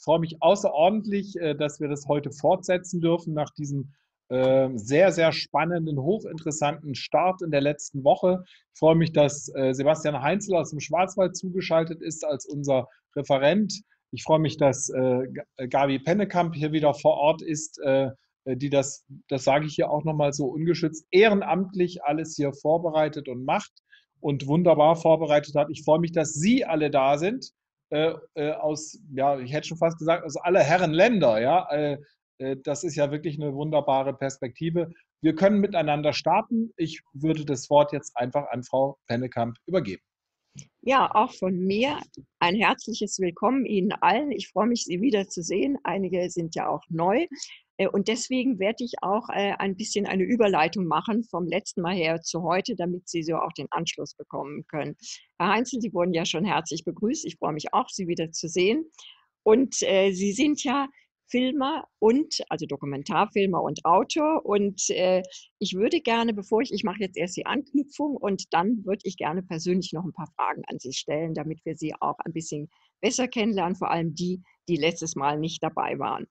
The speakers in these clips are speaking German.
Ich freue mich außerordentlich, äh, dass wir das heute fortsetzen dürfen nach diesem ähm, sehr, sehr spannenden, hochinteressanten Start in der letzten Woche. Ich freue mich, dass äh, Sebastian Heinzel aus dem Schwarzwald zugeschaltet ist als unser Referent. Ich freue mich, dass äh, Gabi Pennekamp hier wieder vor Ort ist, die das, das sage ich hier auch nochmal so ungeschützt, ehrenamtlich alles hier vorbereitet und macht und wunderbar vorbereitet hat. Ich freue mich, dass Sie alle da sind. Äh, äh, aus, ja, ich hätte schon fast gesagt, aus aller Herren Länder, ja. Äh, äh, das ist ja wirklich eine wunderbare Perspektive. Wir können miteinander starten. Ich würde das Wort jetzt einfach an Frau Pennekamp übergeben. Ja, auch von mir ein herzliches Willkommen Ihnen allen. Ich freue mich, Sie wiederzusehen. Einige sind ja auch neu. Äh, und deswegen werde ich auch äh, ein bisschen eine Überleitung machen vom letzten Mal her zu heute, damit Sie so auch den Anschluss bekommen können. Herr Heinzel, Sie wurden ja schon herzlich begrüßt. Ich freue mich auch, Sie wieder zu sehen. Und äh, Sie sind ja Filmer und, also Dokumentarfilmer und Autor. Und ich würde gerne, bevor ich, ich mache jetzt erst die Anknüpfung und dann würde ich gerne persönlich noch ein paar Fragen an Sie stellen, damit wir Sie auch ein bisschen besser kennenlernen, vor allem die, die letztes Mal nicht dabei waren.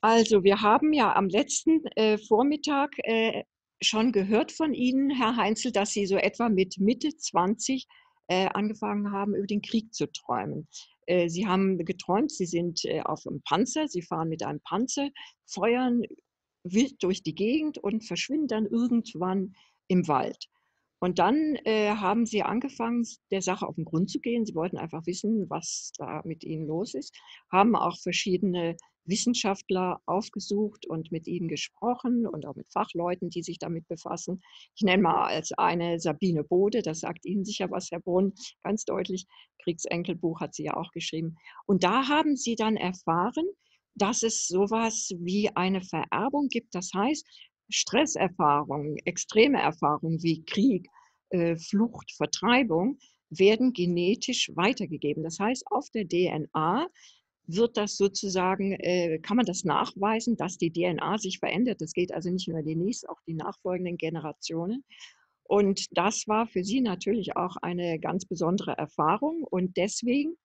Also wir haben ja am letzten äh, Vormittag äh, schon gehört von Ihnen, Herr Heinzel, dass Sie so etwa mit Mitte 20 äh, angefangen haben, über den Krieg zu träumen. Äh, Sie haben geträumt, Sie sind äh, auf einem Panzer, Sie fahren mit einem Panzer, feuern wild durch die Gegend und verschwinden dann irgendwann im Wald. Und dann äh, haben sie angefangen, der Sache auf den Grund zu gehen. Sie wollten einfach wissen, was da mit ihnen los ist, haben auch verschiedene Wissenschaftler aufgesucht und mit ihnen gesprochen und auch mit Fachleuten, die sich damit befassen. Ich nenne mal als eine Sabine Bode, das sagt Ihnen sicher was, Herr Brunn, ganz deutlich. Kriegsenkelbuch hat sie ja auch geschrieben. Und da haben sie dann erfahren, dass es sowas wie eine Vererbung gibt. Das heißt, Stresserfahrungen, extreme Erfahrungen wie Krieg, äh, Flucht, Vertreibung werden genetisch weitergegeben. Das heißt, auf der DNA wird das sozusagen, äh, kann man das nachweisen, dass die DNA sich verändert. Das geht also nicht nur die nächsten, auch die nachfolgenden Generationen. Und das war für sie natürlich auch eine ganz besondere Erfahrung. Und deswegen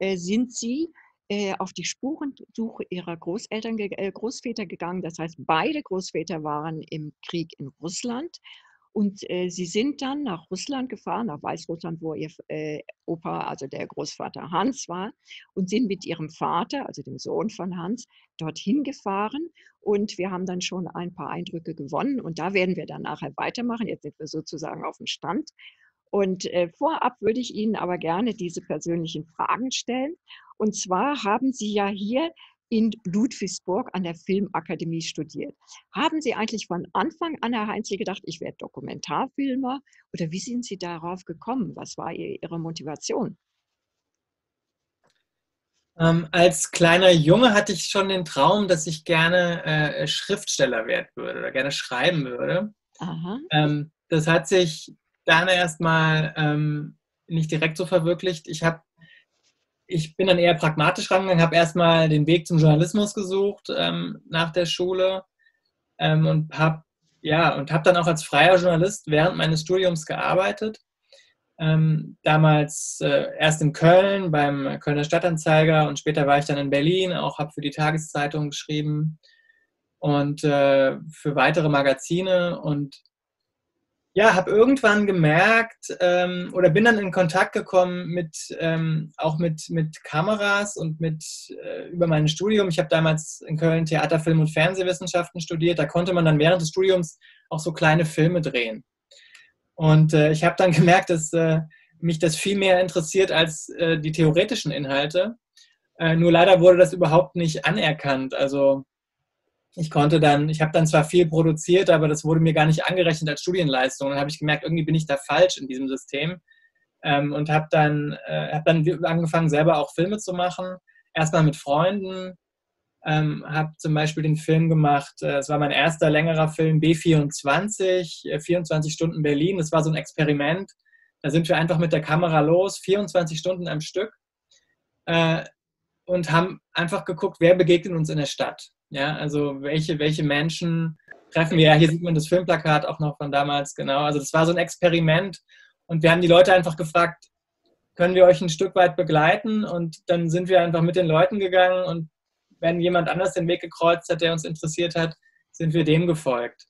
äh, sind sie äh, auf die Spurensuche ihrer Großeltern, äh, Großväter gegangen. Das heißt, beide Großväter waren im Krieg in Russland. Und äh, sie sind dann nach Russland gefahren, nach Weißrussland, wo ihr äh, Opa, also der Großvater Hans war, und sind mit ihrem Vater, also dem Sohn von Hans, dorthin gefahren. Und wir haben dann schon ein paar Eindrücke gewonnen. Und da werden wir dann nachher weitermachen. Jetzt sind wir sozusagen auf dem Stand. Und äh, vorab würde ich Ihnen aber gerne diese persönlichen Fragen stellen. Und zwar haben Sie ja hier in Ludwigsburg an der Filmakademie studiert. Haben Sie eigentlich von Anfang an, Herr Heinzl, gedacht, ich werde Dokumentarfilmer? Oder wie sind Sie darauf gekommen? Was war Ihre Motivation? Ähm, als kleiner Junge hatte ich schon den Traum, dass ich gerne äh, Schriftsteller werden würde oder gerne schreiben würde. Ähm, das hat sich dann erstmal ähm, nicht direkt so verwirklicht. Ich habe ich bin dann eher pragmatisch rangegangen, habe erstmal den Weg zum Journalismus gesucht ähm, nach der Schule ähm, und habe ja, und dann auch als freier Journalist während meines Studiums gearbeitet. Ähm, damals äh, erst in Köln beim Kölner Stadtanzeiger und später war ich dann in Berlin, auch habe für die Tageszeitung geschrieben und äh, für weitere Magazine und ja, habe irgendwann gemerkt ähm, oder bin dann in Kontakt gekommen mit ähm, auch mit, mit Kameras und mit äh, über mein Studium. Ich habe damals in Köln Theater, Film und Fernsehwissenschaften studiert. Da konnte man dann während des Studiums auch so kleine Filme drehen. Und äh, ich habe dann gemerkt, dass äh, mich das viel mehr interessiert als äh, die theoretischen Inhalte. Äh, nur leider wurde das überhaupt nicht anerkannt. Also ich konnte dann, ich habe dann zwar viel produziert, aber das wurde mir gar nicht angerechnet als Studienleistung. Dann habe ich gemerkt, irgendwie bin ich da falsch in diesem System ähm, und habe dann, äh, hab dann angefangen, selber auch Filme zu machen. Erstmal mit Freunden, ähm, habe zum Beispiel den Film gemacht, äh, es war mein erster längerer Film, B24, äh, 24 Stunden Berlin. Das war so ein Experiment. Da sind wir einfach mit der Kamera los, 24 Stunden am Stück äh, und haben einfach geguckt, wer begegnet uns in der Stadt. Ja, also welche, welche Menschen treffen wir? Ja, hier sieht man das Filmplakat auch noch von damals, genau. Also das war so ein Experiment und wir haben die Leute einfach gefragt, können wir euch ein Stück weit begleiten und dann sind wir einfach mit den Leuten gegangen und wenn jemand anders den Weg gekreuzt hat, der uns interessiert hat, sind wir dem gefolgt.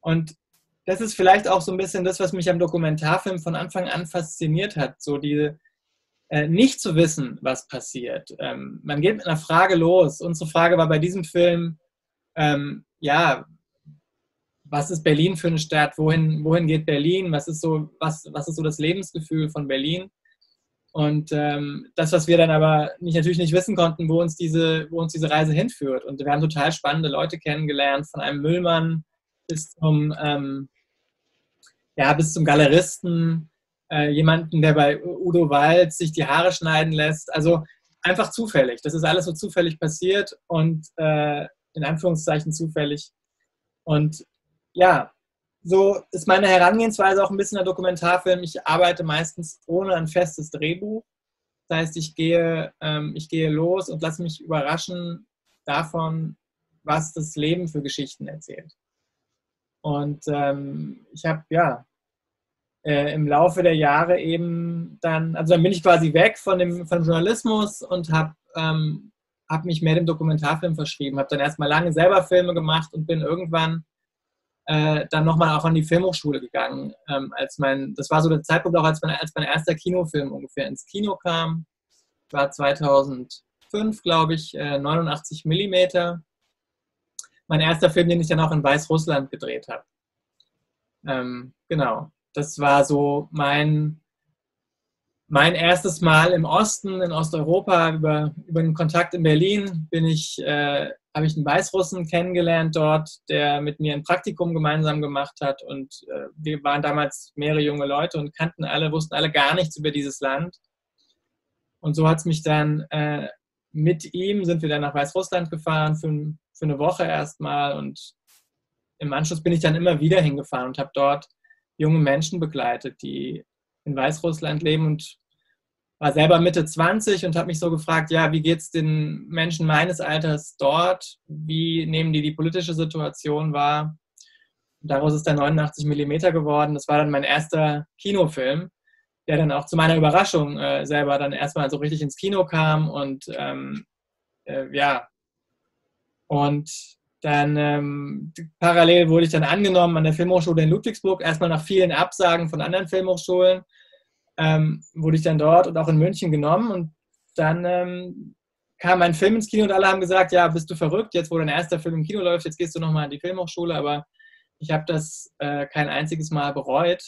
Und das ist vielleicht auch so ein bisschen das, was mich am Dokumentarfilm von Anfang an fasziniert hat, so äh, nicht zu wissen, was passiert. Ähm, man geht mit einer Frage los. Unsere Frage war bei diesem Film, ähm, ja, was ist Berlin für eine Stadt? Wohin, wohin geht Berlin? Was ist so, was, was ist so das Lebensgefühl von Berlin? Und ähm, das, was wir dann aber nicht, natürlich nicht wissen konnten, wo uns, diese, wo uns diese Reise hinführt. Und wir haben total spannende Leute kennengelernt, von einem Müllmann bis zum, ähm, ja, bis zum Galeristen, äh, jemanden, der bei Udo Wald sich die Haare schneiden lässt. Also einfach zufällig. Das ist alles so zufällig passiert und äh, in Anführungszeichen zufällig. Und ja, so ist meine Herangehensweise auch ein bisschen der Dokumentarfilm. Ich arbeite meistens ohne ein festes Drehbuch. Das heißt, ich gehe, ähm, ich gehe los und lasse mich überraschen davon, was das Leben für Geschichten erzählt. Und ähm, ich habe ja äh, im Laufe der Jahre eben dann, also dann bin ich quasi weg von dem von Journalismus und habe ähm, hab mich mehr dem Dokumentarfilm verschrieben, habe dann erstmal lange selber Filme gemacht und bin irgendwann äh, dann nochmal auch an die Filmhochschule gegangen. Ähm, als mein, das war so der Zeitpunkt auch, als mein, als mein erster Kinofilm ungefähr ins Kino kam. War 2005, glaube ich, äh, 89 Millimeter. Mein erster Film, den ich dann auch in Weißrussland gedreht habe. Ähm, genau das war so mein, mein erstes Mal im Osten, in Osteuropa. Über, über den Kontakt in Berlin bin ich, äh, habe ich einen Weißrussen kennengelernt dort, der mit mir ein Praktikum gemeinsam gemacht hat. Und äh, wir waren damals mehrere junge Leute und kannten alle, wussten alle gar nichts über dieses Land. Und so hat es mich dann äh, mit ihm, sind wir dann nach Weißrussland gefahren für, für eine Woche erstmal. Und im Anschluss bin ich dann immer wieder hingefahren und habe dort junge Menschen begleitet, die in Weißrussland leben und war selber Mitte 20 und habe mich so gefragt, ja, wie geht es den Menschen meines Alters dort? Wie nehmen die die politische Situation wahr? Daraus ist der 89 mm geworden. Das war dann mein erster Kinofilm, der dann auch zu meiner Überraschung äh, selber dann erstmal so richtig ins Kino kam und ähm, äh, ja, und dann ähm, parallel wurde ich dann angenommen an der Filmhochschule in Ludwigsburg, erstmal nach vielen Absagen von anderen Filmhochschulen, ähm, wurde ich dann dort und auch in München genommen und dann ähm, kam ein Film ins Kino und alle haben gesagt, ja, bist du verrückt, jetzt wo dein erster Film im Kino läuft, jetzt gehst du nochmal an die Filmhochschule, aber ich habe das äh, kein einziges Mal bereut,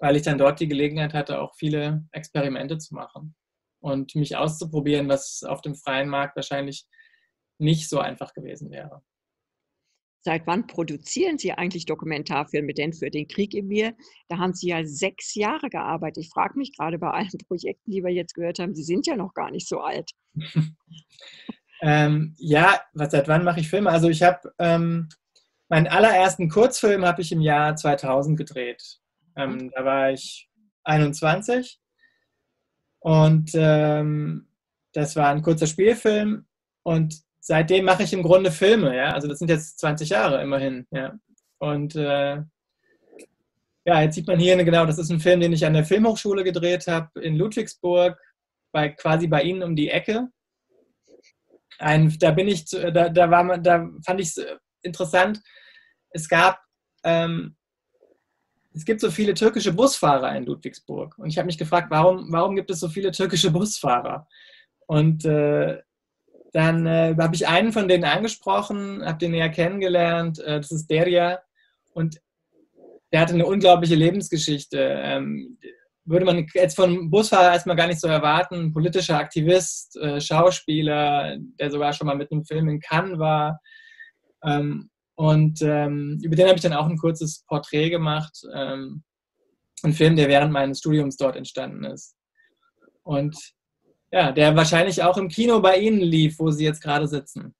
weil ich dann dort die Gelegenheit hatte, auch viele Experimente zu machen und mich auszuprobieren, was auf dem freien Markt wahrscheinlich nicht so einfach gewesen wäre. Seit wann produzieren Sie eigentlich Dokumentarfilme denn für den Krieg im Meer? Da haben Sie ja sechs Jahre gearbeitet. Ich frage mich gerade bei allen Projekten, die wir jetzt gehört haben, Sie sind ja noch gar nicht so alt. ähm, ja, was, seit wann mache ich Filme? Also ich habe ähm, meinen allerersten Kurzfilm habe ich im Jahr 2000 gedreht. Ähm, da war ich 21 und ähm, das war ein kurzer Spielfilm und seitdem mache ich im Grunde Filme, ja. Also das sind jetzt 20 Jahre immerhin, ja. Und äh, ja, jetzt sieht man hier genau, das ist ein Film, den ich an der Filmhochschule gedreht habe in Ludwigsburg, bei, quasi bei Ihnen um die Ecke. Ein, da bin ich, da, da, war man, da fand ich es interessant. Es gab, ähm, es gibt so viele türkische Busfahrer in Ludwigsburg. Und ich habe mich gefragt, warum, warum gibt es so viele türkische Busfahrer? Und äh, dann äh, habe ich einen von denen angesprochen, habe den näher kennengelernt. Äh, das ist Deria. Und der hatte eine unglaubliche Lebensgeschichte. Ähm, würde man jetzt von Busfahrer erstmal gar nicht so erwarten. Politischer Aktivist, äh, Schauspieler, der sogar schon mal mit einem Film in Cannes war. Ähm, und ähm, über den habe ich dann auch ein kurzes Porträt gemacht. Ähm, ein Film, der während meines Studiums dort entstanden ist. Und ja, der wahrscheinlich auch im Kino bei Ihnen lief, wo Sie jetzt gerade sitzen.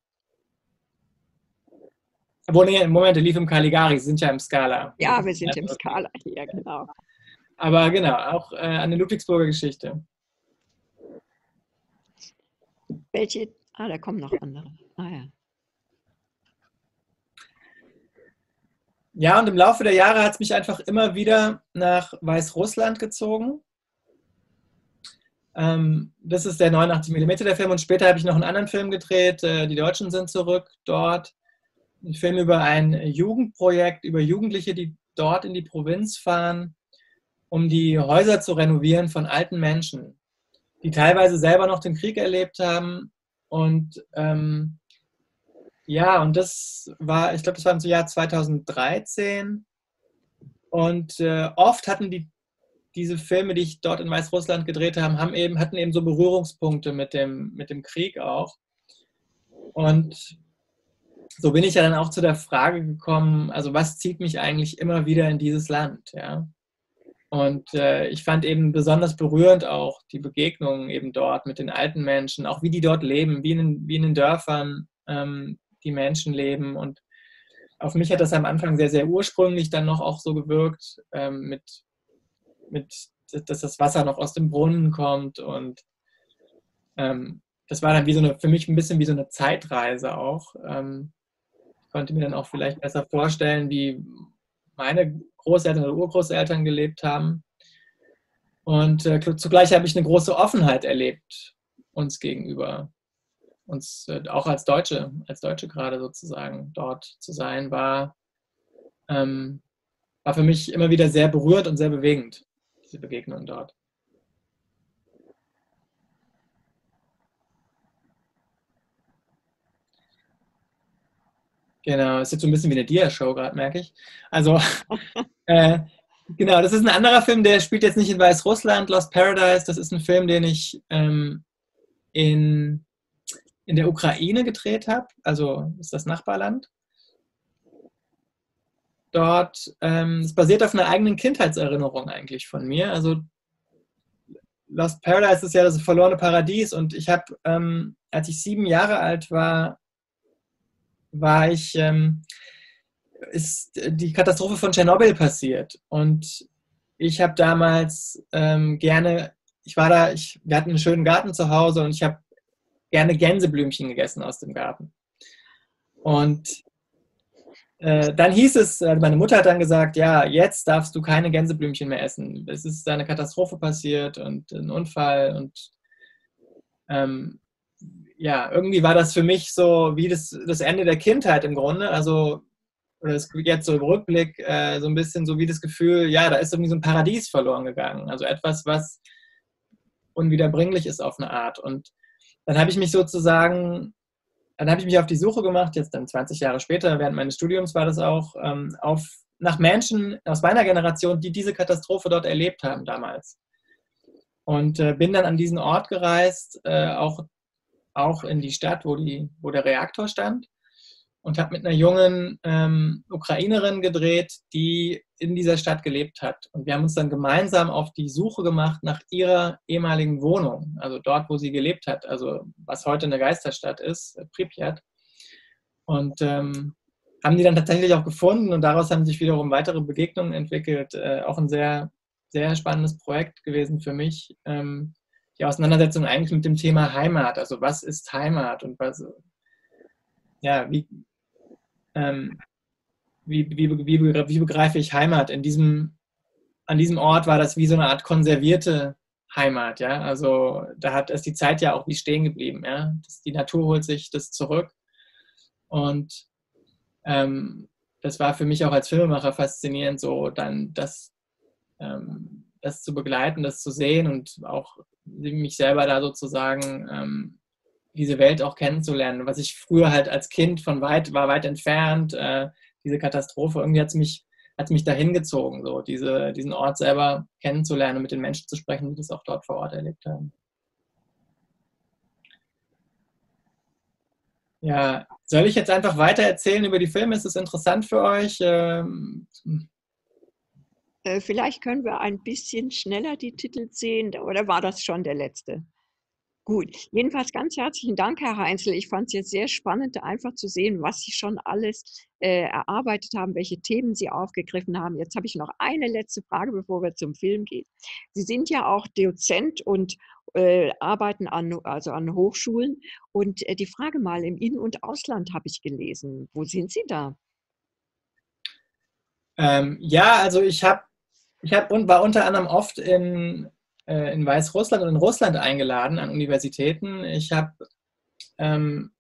Wo, nee, im Moment, der lief im Caligari, Sie sind ja im Scala. Ja, wir sind im Scala hier, genau. Aber genau, auch äh, eine Ludwigsburger Geschichte. Welche? Ah, da kommen noch andere. Ah ja. Ja, und im Laufe der Jahre hat es mich einfach immer wieder nach Weißrussland gezogen. Ähm, das ist der 89 mm der Film und später habe ich noch einen anderen Film gedreht, äh, Die Deutschen sind zurück dort. Ein Film über ein Jugendprojekt, über Jugendliche, die dort in die Provinz fahren, um die Häuser zu renovieren von alten Menschen, die teilweise selber noch den Krieg erlebt haben. Und ähm, ja, und das war, ich glaube, das war im Jahr 2013. Und äh, oft hatten die diese Filme, die ich dort in Weißrussland gedreht habe, haben eben, hatten eben so Berührungspunkte mit dem, mit dem Krieg auch. Und so bin ich ja dann auch zu der Frage gekommen, also was zieht mich eigentlich immer wieder in dieses Land, ja. Und äh, ich fand eben besonders berührend auch die Begegnungen eben dort mit den alten Menschen, auch wie die dort leben, wie in, wie in den Dörfern ähm, die Menschen leben. Und auf mich hat das am Anfang sehr, sehr ursprünglich dann noch auch so gewirkt, ähm, mit mit, dass das Wasser noch aus dem Brunnen kommt und ähm, das war dann wie so eine, für mich ein bisschen wie so eine Zeitreise auch. Ähm, ich konnte mir dann auch vielleicht besser vorstellen, wie meine Großeltern oder Urgroßeltern gelebt haben. Und äh, zugleich habe ich eine große Offenheit erlebt uns gegenüber. Uns äh, auch als Deutsche, als Deutsche gerade sozusagen dort zu sein, war, ähm, war für mich immer wieder sehr berührt und sehr bewegend diese Begegnung dort. Genau, ist jetzt so ein bisschen wie eine Dia-Show gerade, merke ich. Also, äh, genau, das ist ein anderer Film, der spielt jetzt nicht in Weißrussland, Lost Paradise. Das ist ein Film, den ich ähm, in, in der Ukraine gedreht habe. Also, ist das Nachbarland dort, ähm, es basiert auf einer eigenen Kindheitserinnerung eigentlich von mir. Also Lost Paradise ist ja das verlorene Paradies und ich habe, ähm, als ich sieben Jahre alt war, war ich, ähm, ist die Katastrophe von Tschernobyl passiert und ich habe damals ähm, gerne, ich war da, ich, wir hatten einen schönen Garten zu Hause und ich habe gerne Gänseblümchen gegessen aus dem Garten. Und äh, dann hieß es, äh, meine Mutter hat dann gesagt, ja, jetzt darfst du keine Gänseblümchen mehr essen. Es ist eine Katastrophe passiert und ein Unfall und ähm, ja, irgendwie war das für mich so wie das, das Ende der Kindheit im Grunde. Also, oder jetzt so im Rückblick, äh, so ein bisschen so wie das Gefühl, ja, da ist irgendwie so ein Paradies verloren gegangen. Also etwas, was unwiederbringlich ist auf eine Art. Und dann habe ich mich sozusagen dann habe ich mich auf die Suche gemacht, jetzt dann 20 Jahre später, während meines Studiums war das auch, ähm, auf, nach Menschen aus meiner Generation, die diese Katastrophe dort erlebt haben damals. Und äh, bin dann an diesen Ort gereist, äh, auch, auch in die Stadt, wo, die, wo der Reaktor stand und habe mit einer jungen ähm, Ukrainerin gedreht, die in dieser Stadt gelebt hat. Und wir haben uns dann gemeinsam auf die Suche gemacht nach ihrer ehemaligen Wohnung, also dort, wo sie gelebt hat, also was heute eine Geisterstadt ist, Pripyat. Und ähm, haben die dann tatsächlich auch gefunden und daraus haben sich wiederum weitere Begegnungen entwickelt. Äh, auch ein sehr, sehr spannendes Projekt gewesen für mich. Ähm, die Auseinandersetzung eigentlich mit dem Thema Heimat. Also was ist Heimat und was, ja, wie, ähm, wie, wie, wie, wie begreife ich Heimat? In diesem, an diesem Ort war das wie so eine Art konservierte Heimat, ja. Also da hat ist die Zeit ja auch wie stehen geblieben, ja. Das, die Natur holt sich das zurück. Und ähm, das war für mich auch als Filmemacher faszinierend, so dann das, ähm, das zu begleiten, das zu sehen und auch mich selber da sozusagen ähm, diese Welt auch kennenzulernen. Was ich früher halt als Kind von weit, war weit entfernt, äh, diese Katastrophe, irgendwie hat es mich, hat's mich dahin gezogen, so diese, diesen Ort selber kennenzulernen und mit den Menschen zu sprechen, die das auch dort vor Ort erlebt haben. Ja, soll ich jetzt einfach weiter erzählen über die Filme? Ist es interessant für euch? Ähm, äh, Vielleicht können wir ein bisschen schneller die Titel sehen, oder war das schon der letzte? Gut, jedenfalls ganz herzlichen Dank, Herr Heinzel. Ich fand es jetzt sehr spannend, einfach zu sehen, was Sie schon alles äh, erarbeitet haben, welche Themen Sie aufgegriffen haben. Jetzt habe ich noch eine letzte Frage, bevor wir zum Film gehen. Sie sind ja auch Dozent und äh, arbeiten an, also an Hochschulen. Und äh, die Frage mal, im In- und Ausland habe ich gelesen. Wo sind Sie da? Ähm, ja, also ich habe ich hab, und war unter anderem oft in äh, in Weißrussland und in Russland eingeladen an Universitäten. Ich habe ähm,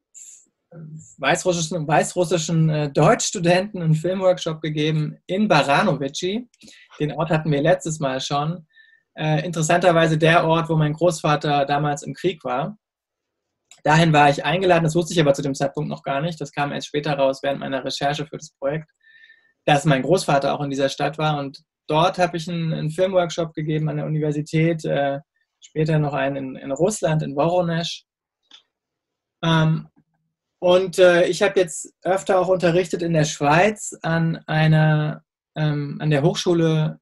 weißrussischen, weißrussischen äh, Deutschstudenten einen Filmworkshop gegeben in Baranovici. Den Ort hatten wir letztes Mal schon. Äh, interessanterweise der Ort, wo mein Großvater damals im Krieg war. Dahin war ich eingeladen, das wusste ich aber zu dem Zeitpunkt noch gar nicht. Das kam erst später raus während meiner Recherche für das Projekt, dass mein Großvater auch in dieser Stadt war. Und dort habe ich einen, einen, Filmworkshop gegeben an der Universität, äh, später noch einen in, in Russland, in Voronezh. Ähm, und äh, ich habe jetzt öfter auch unterrichtet in der Schweiz an einer, ähm, an der Hochschule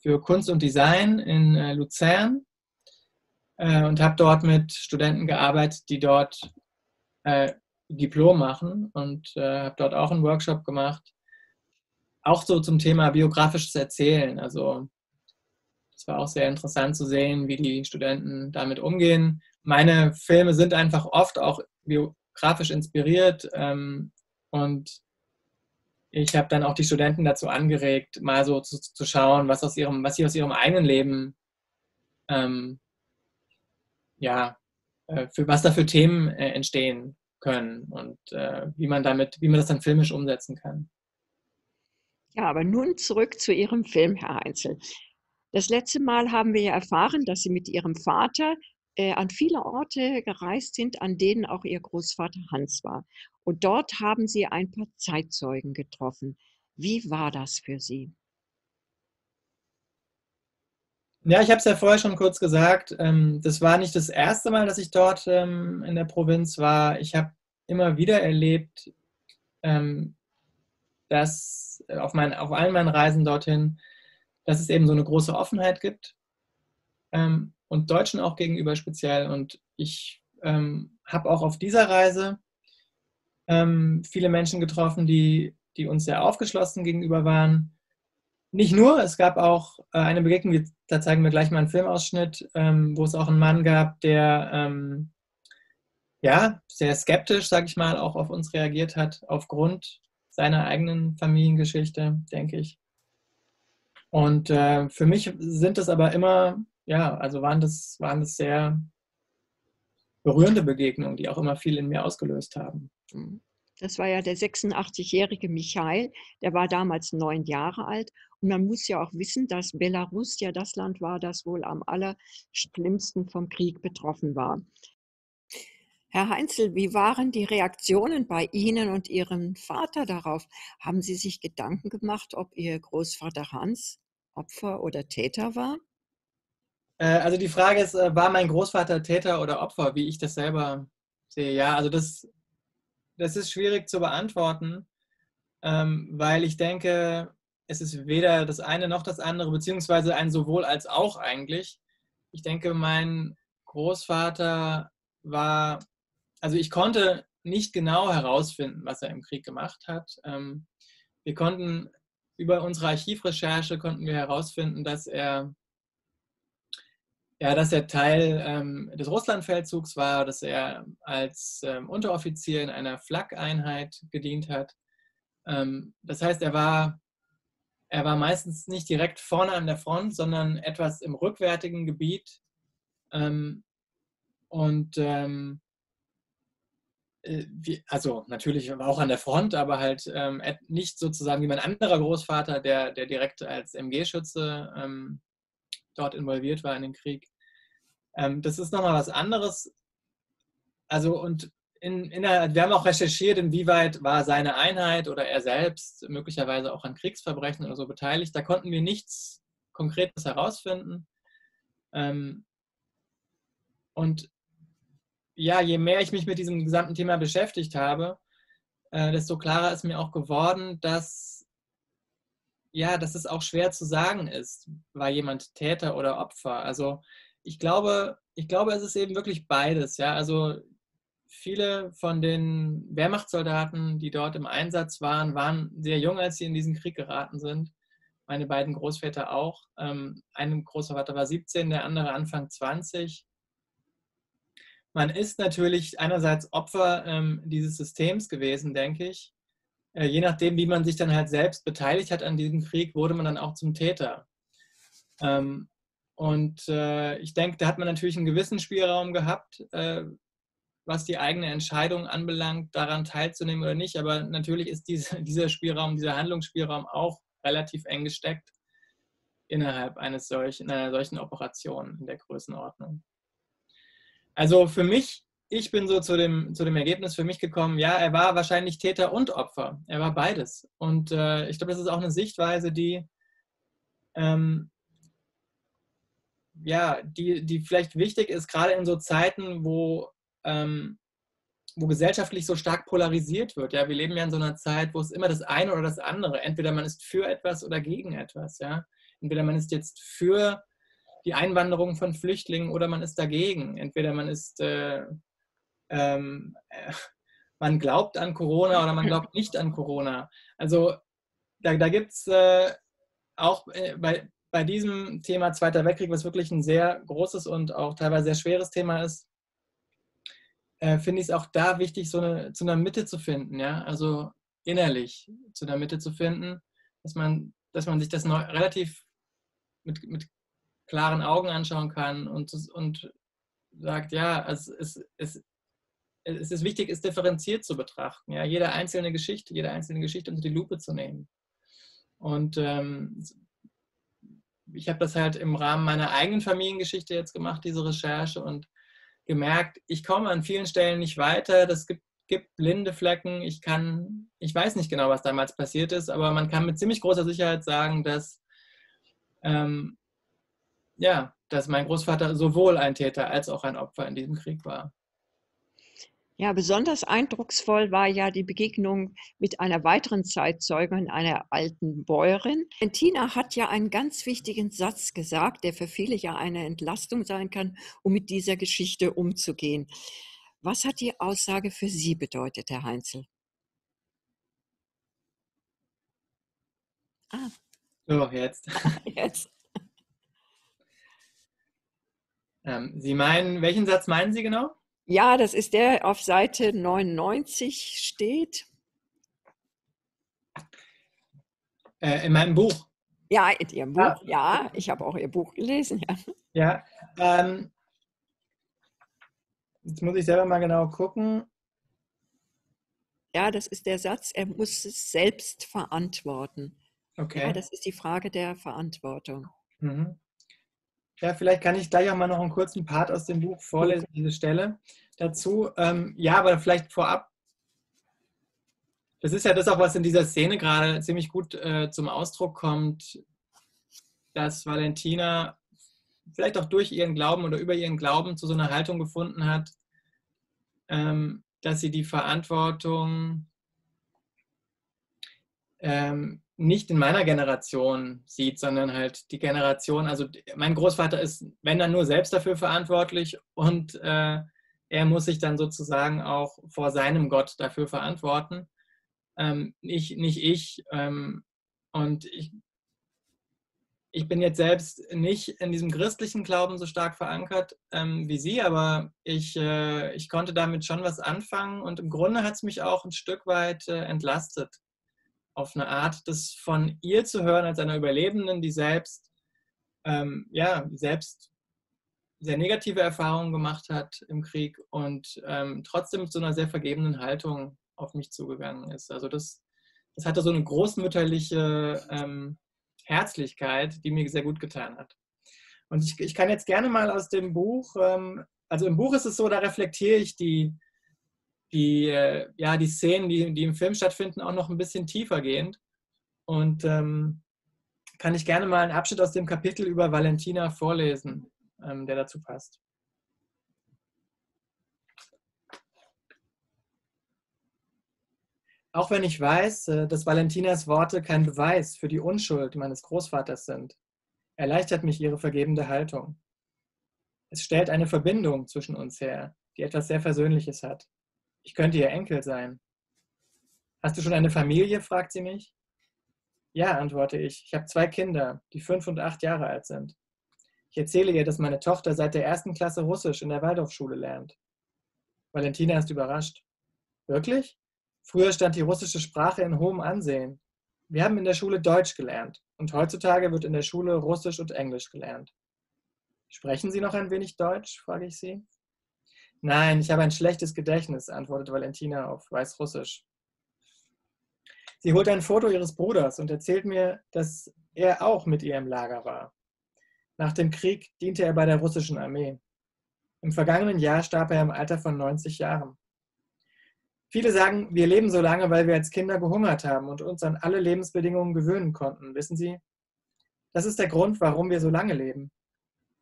für Kunst und Design in äh, Luzern äh, und habe dort mit Studenten gearbeitet, die dort äh, Diplom machen und äh, habe dort auch einen Workshop gemacht. Auch so zum Thema biografisches Erzählen. Also es war auch sehr interessant zu sehen, wie die Studenten damit umgehen. Meine Filme sind einfach oft auch biografisch inspiriert ähm, und ich habe dann auch die Studenten dazu angeregt, mal so zu, zu, schauen, was, aus ihrem, was sie aus ihrem eigenen Leben, ähm, ja, äh, für was da für Themen äh, entstehen können und äh, wie man damit, wie man das dann filmisch umsetzen kann. Ja, aber nun zurück zu Ihrem Film, Herr Heinzel. Das letzte Mal haben wir ja erfahren, dass Sie mit Ihrem Vater äh, an viele Orte gereist sind, an denen auch Ihr Großvater Hans war. Und dort haben Sie ein paar Zeitzeugen getroffen. Wie war das für Sie? Ja, ich habe es ja vorher schon kurz gesagt. Ähm, das war nicht das erste Mal, dass ich dort ähm, in der Provinz war. Ich habe immer wieder erlebt, ähm, dass auf, mein, auf allen meinen Reisen dorthin, dass es eben so eine große Offenheit gibt und Deutschen auch gegenüber speziell. Und ich habe auch auf dieser Reise ähm, viele Menschen getroffen, die, die uns sehr aufgeschlossen gegenüber waren. Nicht nur, es gab auch äh, eine Begegnung, da zeigen wir gleich mal einen Filmausschnitt, ähm, wo es auch einen Mann gab, der ähm, ja, sehr skeptisch, sage ich mal, auch auf uns reagiert hat, aufgrund seiner eigenen Familiengeschichte, denke ich. Und äh, für mich sind es aber immer, ja, also waren das, waren das sehr berührende Begegnungen, die auch immer viel in mir ausgelöst haben. Das war ja der 86-jährige Michael, der war damals neun Jahre alt. Und man muss ja auch wissen, dass Belarus ja das Land war, das wohl am allerschlimmsten vom Krieg betroffen war. Herr Heinzel, wie waren die Reaktionen bei Ihnen und Ihrem Vater darauf? Haben Sie sich Gedanken gemacht, ob Ihr Großvater Hans Opfer oder Täter war? Äh, also die Frage ist, äh, war mein Großvater Täter oder Opfer, wie ich das selber sehe? Ja, also das das ist schwierig zu beantworten, ähm, weil ich denke, es ist weder das eine noch das andere, beziehungsweise ein sowohl als auch eigentlich. Ich denke, mein Großvater war, also ich konnte nicht genau herausfinden, was er im Krieg gemacht hat. Ähm, wir konnten über unsere Archivrecherche konnten wir herausfinden, dass er ja, dass er Teil ähm, des Russlandfeldzugs war, dass er als ähm, Unteroffizier in einer Flak-Einheit gedient hat. Ähm, das heißt, er war, er war meistens nicht direkt vorne an der Front, sondern etwas im rückwärtigen Gebiet. Ähm, und ähm, äh, also natürlich auch an der Front, aber halt ähm, nicht sozusagen wie mein anderer Großvater, der, der direkt als MG-Schütze dort involviert war in den Krieg. Ähm, das ist nochmal was anderes. Also und in, in der, wir haben auch recherchiert, inwieweit war seine Einheit oder er selbst möglicherweise auch an Kriegsverbrechen oder so beteiligt. Da konnten wir nichts Konkretes herausfinden. Ähm, und ja, je mehr ich mich mit diesem gesamten Thema beschäftigt habe, äh, desto klarer ist mir auch geworden, dass ja, dass es auch schwer zu sagen ist, war jemand Täter oder Opfer. Also ich glaube, ich glaube, es ist eben wirklich beides. Ja, also viele von den Wehrmachtssoldaten, die dort im Einsatz waren, waren sehr jung, als sie in diesen Krieg geraten sind. Meine beiden Großväter auch. Ähm, ein Großvater war 17, der andere Anfang 20. Man ist natürlich einerseits Opfer ähm, dieses Systems gewesen, denke ich. Äh, je nachdem, wie man sich dann halt selbst beteiligt hat an diesem Krieg, wurde man dann auch zum Täter. Ähm, und äh, ich denke, da hat man natürlich einen gewissen Spielraum gehabt, äh, was die eigene Entscheidung anbelangt, daran teilzunehmen oder nicht. Aber natürlich ist diese, dieser Spielraum, dieser Handlungsspielraum auch relativ eng gesteckt innerhalb eines solchen, einer solchen Operation in der Größenordnung. Also für mich, ich bin so zu dem, zu dem Ergebnis für mich gekommen, ja, er war wahrscheinlich Täter und Opfer. Er war beides. Und äh, ich glaube, das ist auch eine Sichtweise, die, ähm, ja, die, die vielleicht wichtig ist, gerade in so Zeiten, wo, ähm, wo gesellschaftlich so stark polarisiert wird. Ja, wir leben ja in so einer Zeit, wo es immer das eine oder das andere. Entweder man ist für etwas oder gegen etwas. Ja, entweder man ist jetzt für die Einwanderung von Flüchtlingen oder man ist dagegen. Entweder man ist, äh, ähm, äh, man glaubt an Corona oder man glaubt nicht an Corona. Also da, da gibt es äh, auch äh, bei, bei diesem Thema Zweiter Weltkrieg, was wirklich ein sehr großes und auch teilweise sehr schweres Thema ist, äh, finde ich es auch da wichtig, so eine, zu einer Mitte zu finden, ja, also innerlich zu einer Mitte zu finden, dass man, dass man sich das neu, relativ mit, mit klaren Augen anschauen kann und, und sagt, ja, also es, es, es ist wichtig, es differenziert zu betrachten, ja, jede einzelne Geschichte, jede einzelne Geschichte unter die Lupe zu nehmen. Und ähm, ich habe das halt im Rahmen meiner eigenen Familiengeschichte jetzt gemacht, diese Recherche, und gemerkt, ich komme an vielen Stellen nicht weiter. Das gibt, gibt blinde Flecken. Ich kann, ich weiß nicht genau, was damals passiert ist, aber man kann mit ziemlich großer Sicherheit sagen, dass ähm, ja, dass mein Großvater sowohl ein Täter als auch ein Opfer in diesem Krieg war. Ja, besonders eindrucksvoll war ja die Begegnung mit einer weiteren Zeitzeugin, einer alten Bäuerin. Tina hat ja einen ganz wichtigen Satz gesagt, der für viele ja eine Entlastung sein kann, um mit dieser Geschichte umzugehen. Was hat die Aussage für Sie bedeutet, Herr Heinzel? Ah. So, jetzt. jetzt. Ähm, Sie meinen, welchen Satz meinen Sie genau? Ja, das ist der auf Seite 99 steht. Äh, in meinem Buch. Ja, in Ihrem Buch. Ah. Ja, ich habe auch Ihr Buch gelesen. Ja. ja ähm, jetzt muss ich selber mal genau gucken. Ja, das ist der Satz, er muss es selbst verantworten. Okay. Ja, das ist die Frage der Verantwortung. Mhm. Ja, vielleicht kann ich gleich auch mal noch einen kurzen Part aus dem Buch vorlesen, diese Stelle dazu. Ähm, ja, aber vielleicht vorab. Das ist ja das auch, was in dieser Szene gerade ziemlich gut äh, zum Ausdruck kommt, dass Valentina vielleicht auch durch ihren Glauben oder über ihren Glauben zu so einer Haltung gefunden hat, ähm, dass sie die Verantwortung ähm, nicht in meiner Generation sieht, sondern halt die Generation, also mein Großvater ist, wenn dann nur selbst dafür verantwortlich und äh, er muss sich dann sozusagen auch vor seinem Gott dafür verantworten, ähm, nicht, nicht ich. Ähm, und ich, ich bin jetzt selbst nicht in diesem christlichen Glauben so stark verankert ähm, wie Sie, aber ich, äh, ich konnte damit schon was anfangen und im Grunde hat es mich auch ein Stück weit äh, entlastet auf eine Art, das von ihr zu hören als einer Überlebenden, die selbst, ähm, ja, selbst sehr negative Erfahrungen gemacht hat im Krieg und ähm, trotzdem mit so einer sehr vergebenen Haltung auf mich zugegangen ist. Also das, das hatte so eine großmütterliche ähm, Herzlichkeit, die mir sehr gut getan hat. Und ich, ich kann jetzt gerne mal aus dem Buch, ähm, also im Buch ist es so, da reflektiere ich die, die, äh, ja, die Szenen, die, die im Film stattfinden, auch noch ein bisschen tiefer gehend. Und ähm, kann ich gerne mal einen Abschnitt aus dem Kapitel über Valentina vorlesen, ähm, der dazu passt. Auch wenn ich weiß, äh, dass Valentinas Worte kein Beweis für die Unschuld meines Großvaters sind, erleichtert mich ihre vergebende Haltung. Es stellt eine Verbindung zwischen uns her, die etwas sehr Versöhnliches hat. Ich könnte ihr Enkel sein. Hast du schon eine Familie? fragt sie mich. Ja, antworte ich. Ich habe zwei Kinder, die fünf und acht Jahre alt sind. Ich erzähle ihr, dass meine Tochter seit der ersten Klasse Russisch in der Waldorfschule lernt. Valentina ist überrascht. Wirklich? Früher stand die russische Sprache in hohem Ansehen. Wir haben in der Schule Deutsch gelernt und heutzutage wird in der Schule Russisch und Englisch gelernt. Sprechen Sie noch ein wenig Deutsch? frage ich sie. Nein, ich habe ein schlechtes Gedächtnis, antwortet Valentina auf Weißrussisch. Sie holt ein Foto ihres Bruders und erzählt mir, dass er auch mit ihr im Lager war. Nach dem Krieg diente er bei der russischen Armee. Im vergangenen Jahr starb er im Alter von 90 Jahren. Viele sagen, wir leben so lange, weil wir als Kinder gehungert haben und uns an alle Lebensbedingungen gewöhnen konnten. Wissen Sie? Das ist der Grund, warum wir so lange leben.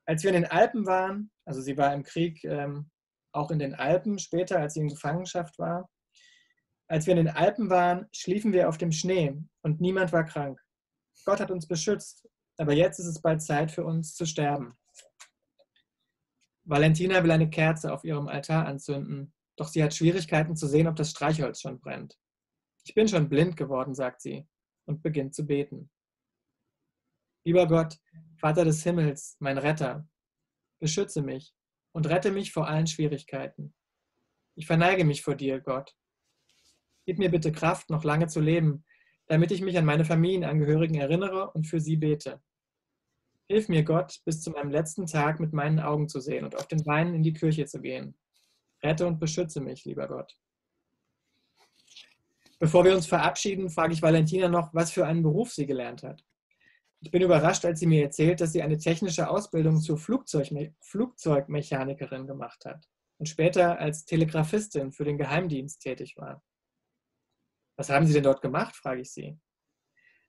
Als wir in den Alpen waren, also sie war im Krieg ähm, auch in den Alpen später, als sie in Gefangenschaft war, als wir in den Alpen waren, schliefen wir auf dem Schnee und niemand war krank. Gott hat uns beschützt, aber jetzt ist es bald Zeit für uns zu sterben. Valentina will eine Kerze auf ihrem Altar anzünden, doch sie hat Schwierigkeiten zu sehen, ob das Streichholz schon brennt. Ich bin schon blind geworden, sagt sie und beginnt zu beten. Lieber Gott, Vater des Himmels, mein Retter, beschütze mich und rette mich vor allen Schwierigkeiten. Ich verneige mich vor dir, Gott, Gib mir bitte Kraft, noch lange zu leben, damit ich mich an meine Familienangehörigen erinnere und für sie bete. Hilf mir, Gott, bis zu meinem letzten Tag mit meinen Augen zu sehen und auf den Beinen in die Kirche zu gehen. Rette und beschütze mich, lieber Gott. Bevor wir uns verabschieden, frage ich Valentina noch, was für einen Beruf sie gelernt hat. Ich bin überrascht, als sie mir erzählt, dass sie eine technische Ausbildung zur Flugzeugme Flugzeugmechanikerin gemacht hat und später als Telegrafistin für den Geheimdienst tätig war. Was haben Sie denn dort gemacht, frage ich sie.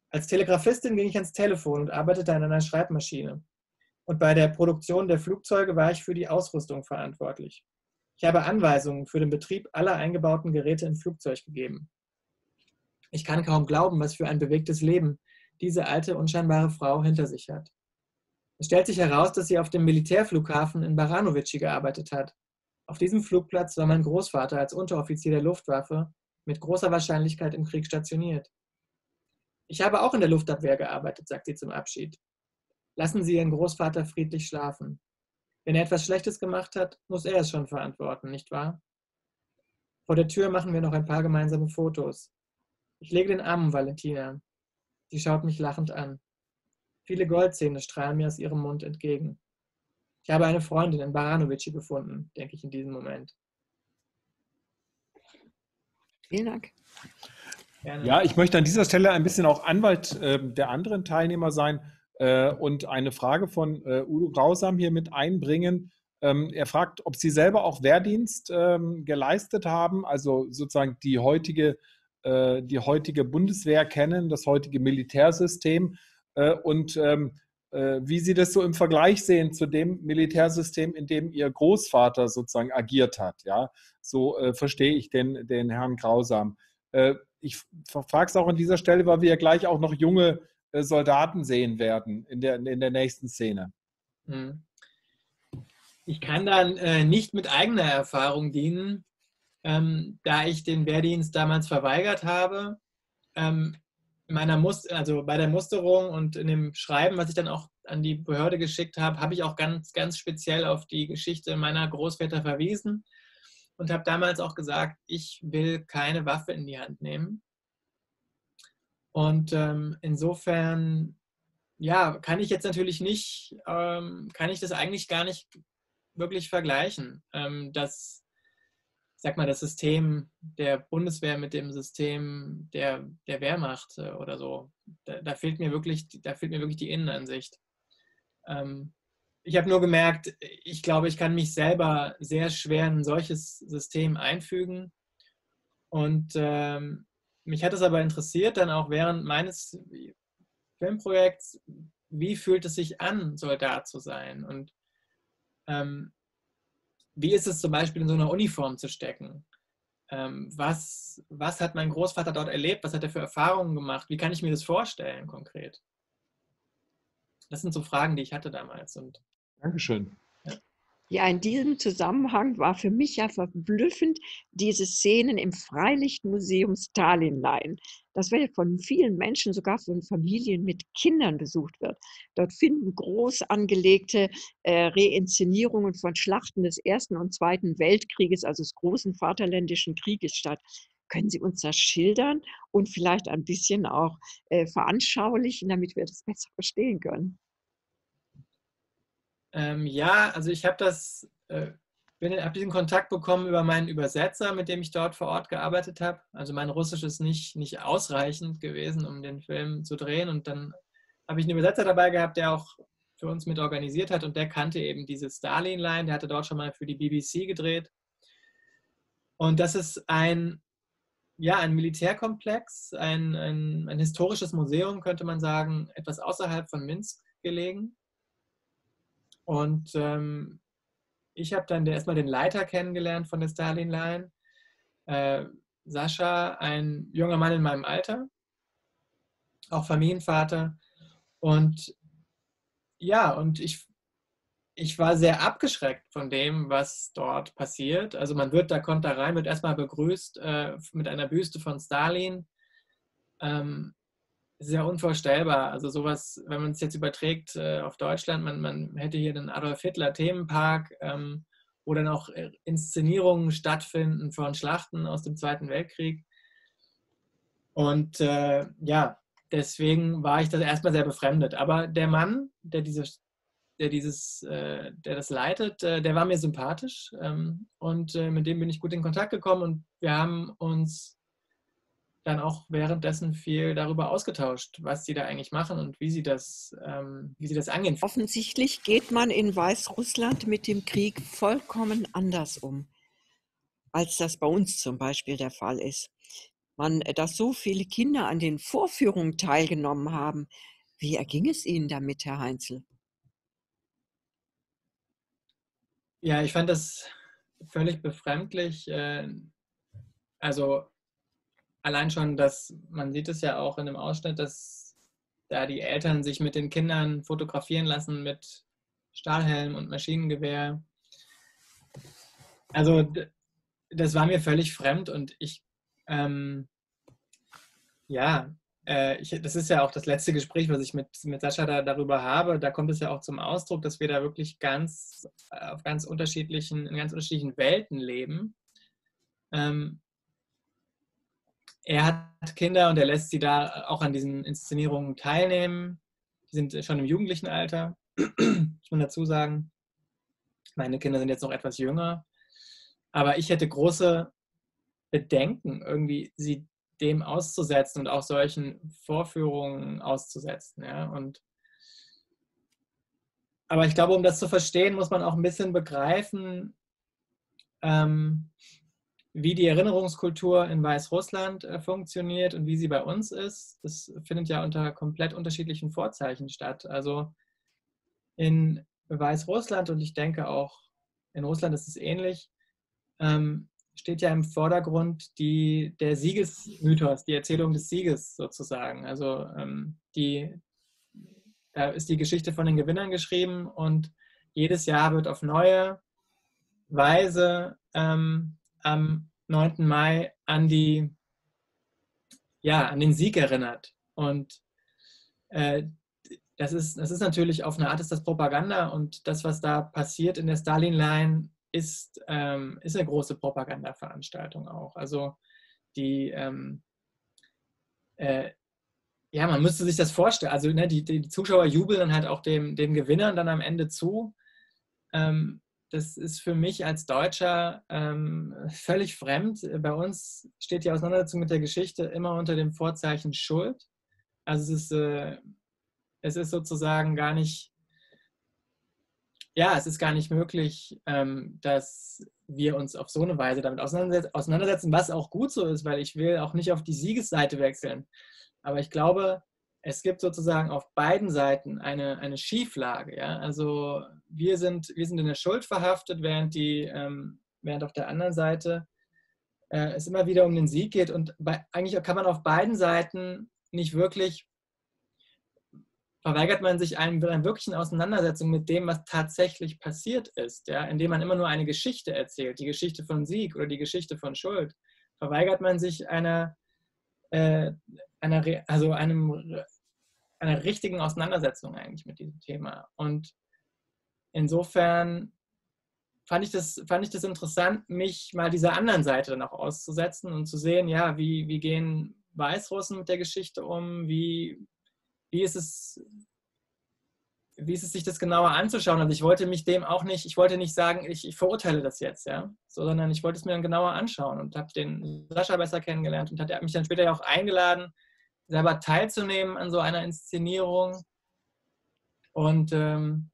Als Telegrafistin ging ich ans Telefon und arbeitete an einer Schreibmaschine. Und bei der Produktion der Flugzeuge war ich für die Ausrüstung verantwortlich. Ich habe Anweisungen für den Betrieb aller eingebauten Geräte im Flugzeug gegeben. Ich kann kaum glauben, was für ein bewegtes Leben diese alte, unscheinbare Frau hinter sich hat. Es stellt sich heraus, dass sie auf dem Militärflughafen in Baranovici gearbeitet hat. Auf diesem Flugplatz war mein Großvater als Unteroffizier der Luftwaffe mit großer Wahrscheinlichkeit im Krieg stationiert. Ich habe auch in der Luftabwehr gearbeitet, sagt sie zum Abschied. Lassen Sie Ihren Großvater friedlich schlafen. Wenn er etwas Schlechtes gemacht hat, muss er es schon verantworten, nicht wahr? Vor der Tür machen wir noch ein paar gemeinsame Fotos. Ich lege den Arm um Valentina. Sie schaut mich lachend an. Viele Goldzähne strahlen mir aus ihrem Mund entgegen. Ich habe eine Freundin in Baranovici gefunden, denke ich in diesem Moment. Vielen Dank. Ja, ich möchte an dieser Stelle ein bisschen auch Anwalt äh, der anderen Teilnehmer sein äh, und eine Frage von äh, Udo Grausam hier mit einbringen. Ähm, er fragt, ob Sie selber auch Wehrdienst ähm, geleistet haben, also sozusagen die heutige, äh, die heutige Bundeswehr kennen, das heutige Militärsystem äh, und ähm, äh, wie Sie das so im Vergleich sehen zu dem Militärsystem, in dem Ihr Großvater sozusagen agiert hat. Ja, so äh, verstehe ich den, den Herrn Grausam. Äh, ich frage es auch an dieser Stelle, weil wir ja gleich auch noch junge Soldaten sehen werden in der, in der nächsten Szene. Hm. Ich kann dann äh, nicht mit eigener Erfahrung dienen, ähm, da ich den Wehrdienst damals verweigert habe. Ähm, meiner Muster, also bei der Musterung und in dem Schreiben, was ich dann auch an die Behörde geschickt habe, habe ich auch ganz, ganz speziell auf die Geschichte meiner Großväter verwiesen und habe damals auch gesagt, ich will keine Waffe in die Hand nehmen. Und ähm, insofern, ja, kann ich jetzt natürlich nicht, ähm, kann ich das eigentlich gar nicht wirklich vergleichen. Ähm, sag mal, das System der Bundeswehr mit dem System der, der Wehrmacht äh, oder so. Da, da, fehlt mir wirklich, da fehlt mir wirklich die Innenansicht. Ähm, ich habe nur gemerkt, ich glaube, ich kann mich selber sehr schwer in ein solches System einfügen. Und ähm, mich hat es aber interessiert, dann auch während meines Filmprojekts, wie fühlt es sich an, Soldat zu sein? Und ähm, wie ist es zum Beispiel in so einer Uniform zu stecken? Ähm, was, was hat mein Großvater dort erlebt? Was hat er für Erfahrungen gemacht? Wie kann ich mir das vorstellen konkret? Das sind so Fragen, die ich hatte damals. Und, Dankeschön. Ja, in diesem Zusammenhang war für mich ja verblüffend diese Szenen im Freilichtmuseum Stalinlein, das von vielen Menschen, sogar von Familien mit Kindern besucht wird. Dort finden groß angelegte äh, Reinszenierungen von Schlachten des Ersten und Zweiten Weltkrieges, also des großen Vaterländischen Krieges statt. Können Sie uns das schildern und vielleicht ein bisschen auch äh, veranschaulichen, damit wir das besser verstehen können? Ähm, ja, also ich habe das, äh, habe diesen Kontakt bekommen über meinen Übersetzer, mit dem ich dort vor Ort gearbeitet habe. Also mein Russisch ist nicht, nicht ausreichend gewesen, um den Film zu drehen. Und dann habe ich einen Übersetzer dabei gehabt, der auch für uns mit organisiert hat und der kannte eben diese Starline-Line. Der hatte dort schon mal für die BBC gedreht. Und das ist ein, ja, ein Militärkomplex, ein, ein, ein historisches Museum, könnte man sagen, etwas außerhalb von Minsk gelegen. Und ähm, ich habe dann erstmal den Leiter kennengelernt von der Stalin Line. Äh, Sascha, ein junger Mann in meinem Alter, auch Familienvater. Und ja, und ich, ich war sehr abgeschreckt von dem, was dort passiert. Also man wird, da kommt da rein, wird erstmal begrüßt äh, mit einer Büste von Stalin. Ähm, sehr unvorstellbar. Also sowas, wenn man es jetzt überträgt äh, auf Deutschland, man, man hätte hier den Adolf Hitler Themenpark, ähm, wo dann auch äh, Inszenierungen stattfinden von Schlachten aus dem Zweiten Weltkrieg. Und äh, ja, deswegen war ich das erstmal sehr befremdet. Aber der Mann, der dieses, der dieses, äh, der das leitet, äh, der war mir sympathisch ähm, und mit dem bin ich gut in Kontakt gekommen und wir haben uns dann auch währenddessen viel darüber ausgetauscht, was sie da eigentlich machen und wie sie das, ähm, wie sie das angehen. Offensichtlich geht man in Weißrussland mit dem Krieg vollkommen anders um, als das bei uns zum Beispiel der Fall ist. Man, äh, dass so viele Kinder an den Vorführungen teilgenommen haben. Wie erging es Ihnen damit, Herr Heinzel? Ja, ich fand das völlig befremdlich. Äh, also allein schon, dass man sieht es ja auch in dem Ausschnitt, dass da die Eltern sich mit den Kindern fotografieren lassen mit Stahlhelm und Maschinengewehr. Also das war mir völlig fremd und ich, ähm, ja, äh, ich, das ist ja auch das letzte Gespräch, was ich mit, mit Sascha da, darüber habe. Da kommt es ja auch zum Ausdruck, dass wir da wirklich ganz äh, auf ganz unterschiedlichen, in ganz unterschiedlichen Welten leben. Ähm, er hat Kinder und er lässt sie da auch an diesen Inszenierungen teilnehmen. Die sind schon im jugendlichen Alter, muss dazu sagen. Meine Kinder sind jetzt noch etwas jünger. Aber ich hätte große Bedenken, irgendwie sie dem auszusetzen und auch solchen Vorführungen auszusetzen. Ja? Und aber ich glaube, um das zu verstehen, muss man auch ein bisschen begreifen, ähm, wie die Erinnerungskultur in Weißrussland äh, funktioniert und wie sie bei uns ist, das findet ja unter komplett unterschiedlichen Vorzeichen statt. Also in Weißrussland und ich denke auch in Russland ist es ähnlich, ähm, steht ja im Vordergrund die, der Siegesmythos, die Erzählung des Sieges sozusagen. Also ähm, die, da ist die Geschichte von den Gewinnern geschrieben und jedes Jahr wird auf neue Weise ähm, am 9. Mai an die, ja, an den Sieg erinnert. Und äh, das, ist, das ist natürlich auf eine Art ist das Propaganda und das, was da passiert in der Stalin-Line, ist, ähm, ist eine große Propagandaveranstaltung auch. Also die, ähm, äh, ja, man müsste sich das vorstellen. Also ne, die, die Zuschauer jubeln dann halt auch dem, dem Gewinnern dann am Ende zu. Ähm, das ist für mich als Deutscher ähm, völlig fremd. Bei uns steht die Auseinandersetzung mit der Geschichte immer unter dem Vorzeichen Schuld. Also es ist, äh, es ist sozusagen gar nicht, ja, es ist gar nicht möglich, ähm, dass wir uns auf so eine Weise damit auseinandersetzen, was auch gut so ist, weil ich will auch nicht auf die Siegesseite wechseln. Aber ich glaube, es gibt sozusagen auf beiden Seiten eine, eine Schieflage. Ja? Also wir sind, wir sind in der Schuld verhaftet, während, die, ähm, während auf der anderen Seite äh, es immer wieder um den Sieg geht. Und bei, eigentlich kann man auf beiden Seiten nicht wirklich, verweigert man sich einem, einer wirklichen Auseinandersetzung mit dem, was tatsächlich passiert ist, ja? indem man immer nur eine Geschichte erzählt, die Geschichte von Sieg oder die Geschichte von Schuld. Verweigert man sich einer, äh, einer, also einem einer richtigen Auseinandersetzung eigentlich mit diesem Thema. Und insofern fand ich das, fand ich das interessant, mich mal dieser anderen Seite dann auch auszusetzen und zu sehen, ja, wie, wie gehen Weißrussen mit der Geschichte um, wie, wie ist es, wie ist es sich das genauer anzuschauen? Also ich wollte mich dem auch nicht, ich wollte nicht sagen, ich, ich verurteile das jetzt, ja, so, sondern ich wollte es mir dann genauer anschauen und habe den Sascha besser kennengelernt und hat mich dann später ja auch eingeladen, selber teilzunehmen an so einer Inszenierung. Und ähm,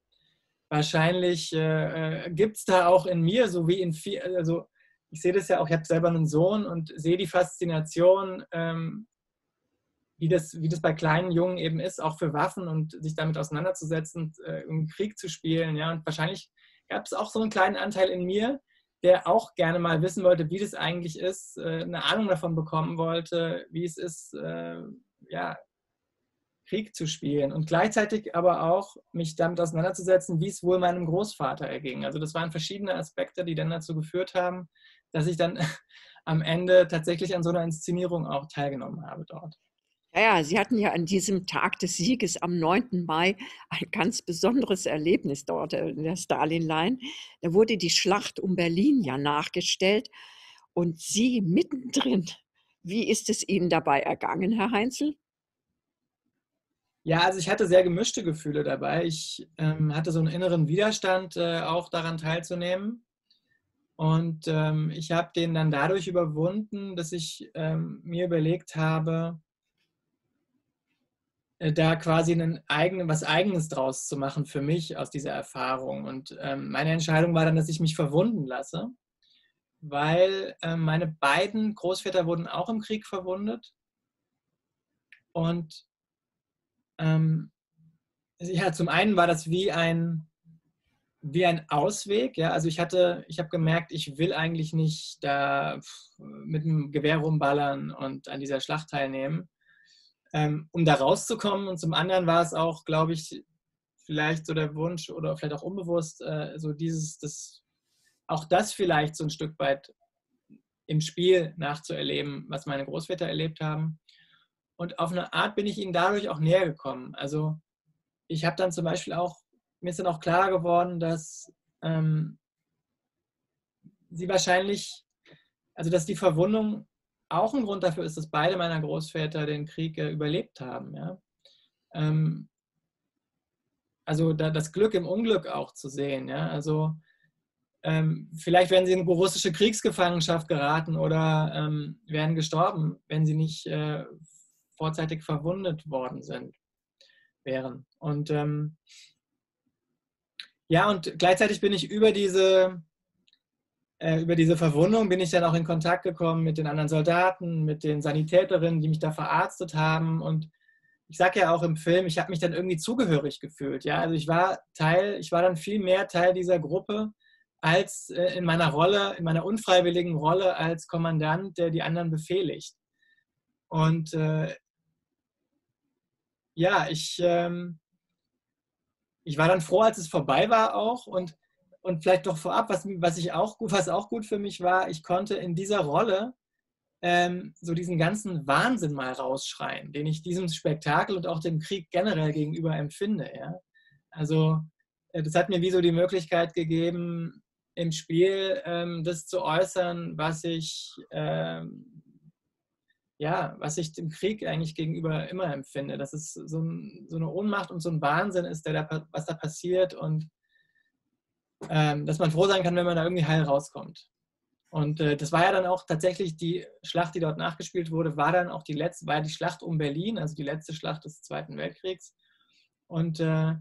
wahrscheinlich äh, äh gibt es da auch in mir, so wie in viel, also ich sehe das ja auch, ich habe selber einen Sohn und sehe die Faszination ähm, wie das, wie das bei kleinen Jungen eben ist, auch für Waffen und sich damit auseinanderzusetzen, äh, im Krieg zu spielen. Ja, und wahrscheinlich gab es auch so einen kleinen Anteil in mir, der auch gerne mal wissen wollte, wie das eigentlich ist, äh, eine Ahnung davon bekommen wollte, wie es ist, äh, ja, Krieg zu spielen und gleichzeitig aber auch mich damit auseinanderzusetzen, wie es wohl meinem Großvater erging. Also das waren verschiedene Aspekte, die dann dazu geführt haben, dass ich dann am Ende tatsächlich an so einer Inszenierung auch teilgenommen habe dort. Ja, Sie hatten ja an diesem Tag des Sieges am 9. Mai ein ganz besonderes Erlebnis dort in der Stalin-Line. Da wurde die Schlacht um Berlin ja nachgestellt und Sie mittendrin. Wie ist es Ihnen dabei ergangen, Herr Heinzel? Ja, also ich hatte sehr gemischte Gefühle dabei. Ich ähm, hatte so einen inneren Widerstand, äh, auch daran teilzunehmen. Und ähm, ich habe den dann dadurch überwunden, dass ich ähm, mir überlegt habe, da quasi einen eigenen, was Eigenes draus zu machen für mich aus dieser Erfahrung. Und ähm, meine Entscheidung war dann, dass ich mich verwunden lasse, weil ähm, meine beiden Großväter wurden auch im Krieg verwundet. Und ähm, ja, zum einen war das wie ein, wie ein Ausweg. Ja? Also ich hatte, ich habe gemerkt, ich will eigentlich nicht da mit dem Gewehr rumballern und an dieser Schlacht teilnehmen ähm, um da rauszukommen. Und zum anderen war es auch, glaube ich, vielleicht so der Wunsch oder vielleicht auch unbewusst, äh, so dieses, das, auch das vielleicht so ein Stück weit im Spiel nachzuerleben, was meine Großväter erlebt haben. Und auf eine Art bin ich ihnen dadurch auch näher gekommen. Also ich habe dann zum Beispiel auch, mir ist dann auch klar geworden, dass ähm, sie wahrscheinlich, also dass die Verwundung auch ein Grund dafür ist, dass beide meiner Großväter den Krieg äh, überlebt haben. Ja? Ähm, also da, das Glück im Unglück auch zu sehen. Ja? Also ähm, vielleicht werden sie in russische Kriegsgefangenschaft geraten oder ähm, wären gestorben, wenn sie nicht äh, vorzeitig verwundet worden sind, wären. Und ähm, ja, und gleichzeitig bin ich über diese äh, über diese Verwundung bin ich dann auch in Kontakt gekommen mit den anderen Soldaten, mit den Sanitäterinnen, die mich da verarztet haben. Und ich sage ja auch im Film, ich habe mich dann irgendwie zugehörig gefühlt. Ja, also ich war Teil, ich war dann viel mehr Teil dieser Gruppe als äh, in meiner Rolle, in meiner unfreiwilligen Rolle als Kommandant, der die anderen befehligt. Und äh, ja, ich, ähm, ich war dann froh, als es vorbei war auch und und vielleicht doch vorab, was, was, ich auch, was auch gut für mich war, ich konnte in dieser Rolle ähm, so diesen ganzen Wahnsinn mal rausschreien, den ich diesem Spektakel und auch dem Krieg generell gegenüber empfinde. Ja? Also äh, das hat mir wie so die Möglichkeit gegeben, im Spiel ähm, das zu äußern, was ich, ähm, ja, was ich dem Krieg eigentlich gegenüber immer empfinde. Dass es so, ein, so eine Ohnmacht und so ein Wahnsinn ist, der da, was da passiert und ähm, dass man froh sein kann, wenn man da irgendwie heil rauskommt. Und äh, das war ja dann auch tatsächlich die Schlacht, die dort nachgespielt wurde, war dann auch die letzte, war die Schlacht um Berlin, also die letzte Schlacht des Zweiten Weltkriegs. Und äh,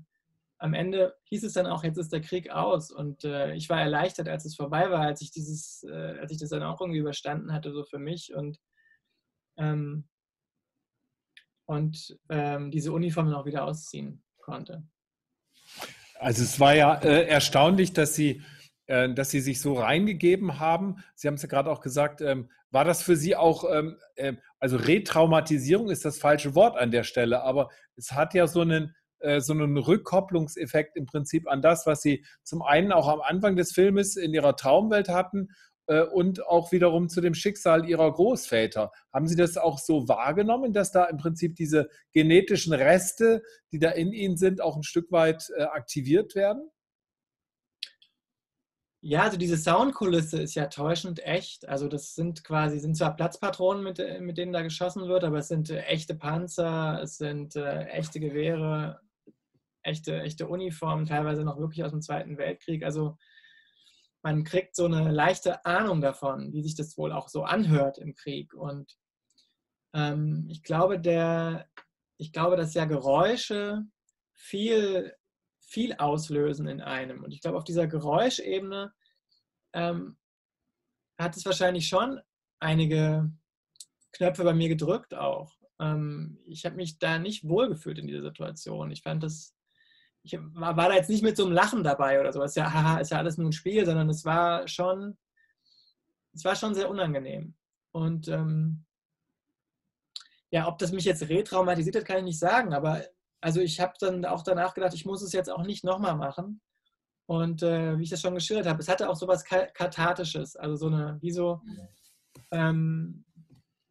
am Ende hieß es dann auch, jetzt ist der Krieg aus. Und äh, ich war erleichtert, als es vorbei war, als ich dieses, äh, als ich das dann auch irgendwie überstanden hatte, so für mich. Und, ähm, und ähm, diese Uniform auch wieder ausziehen konnte. Also es war ja äh, erstaunlich, dass Sie, äh, dass Sie sich so reingegeben haben. Sie haben es ja gerade auch gesagt, ähm, war das für Sie auch, ähm, äh, also Retraumatisierung ist das falsche Wort an der Stelle, aber es hat ja so einen, äh, so einen Rückkopplungseffekt im Prinzip an das, was Sie zum einen auch am Anfang des Filmes in Ihrer Traumwelt hatten und auch wiederum zu dem Schicksal ihrer Großväter. Haben Sie das auch so wahrgenommen, dass da im Prinzip diese genetischen Reste, die da in Ihnen sind, auch ein Stück weit äh, aktiviert werden? Ja, also diese Soundkulisse ist ja täuschend echt. Also das sind quasi, sind zwar Platzpatronen, mit, mit denen da geschossen wird, aber es sind äh, echte Panzer, es sind äh, echte Gewehre. echte, echte Uniformen, teilweise noch wirklich aus dem Zweiten Weltkrieg. Also man kriegt so eine leichte Ahnung davon, wie sich das wohl auch so anhört im Krieg. Und ähm, ich glaube, der, ich glaube, dass ja Geräusche viel, viel auslösen in einem. Und ich glaube, auf dieser Geräuschebene ähm, hat es wahrscheinlich schon einige Knöpfe bei mir gedrückt auch. Ähm, ich habe mich da nicht wohlgefühlt in dieser Situation. Ich fand das, ich war, da jetzt nicht mit so einem Lachen dabei oder so. Es ist ja, haha, ist ja alles nur ein Spiel, sondern es war schon, es war schon sehr unangenehm. Und ähm, ja, ob das mich jetzt retraumatisiert hat, kann ich nicht sagen, aber also ich habe dann auch danach gedacht, ich muss es jetzt auch nicht nochmal machen. Und äh, wie ich das schon geschildert habe, es hatte auch so was Kathartisches, also so eine, wie so, ähm,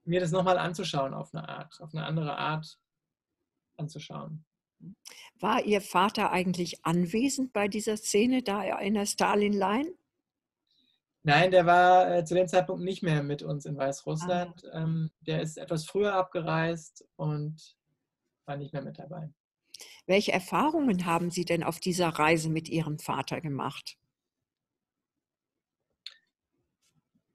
mir das nochmal anzuschauen auf eine Art, auf eine andere Art anzuschauen. War Ihr Vater eigentlich anwesend bei dieser Szene da in der Stalin-Line? Nein, der war äh, zu dem Zeitpunkt nicht mehr mit uns in Weißrussland. Ah. Ähm, der ist etwas früher abgereist und war nicht mehr mit dabei. Welche Erfahrungen haben Sie denn auf dieser Reise mit Ihrem Vater gemacht?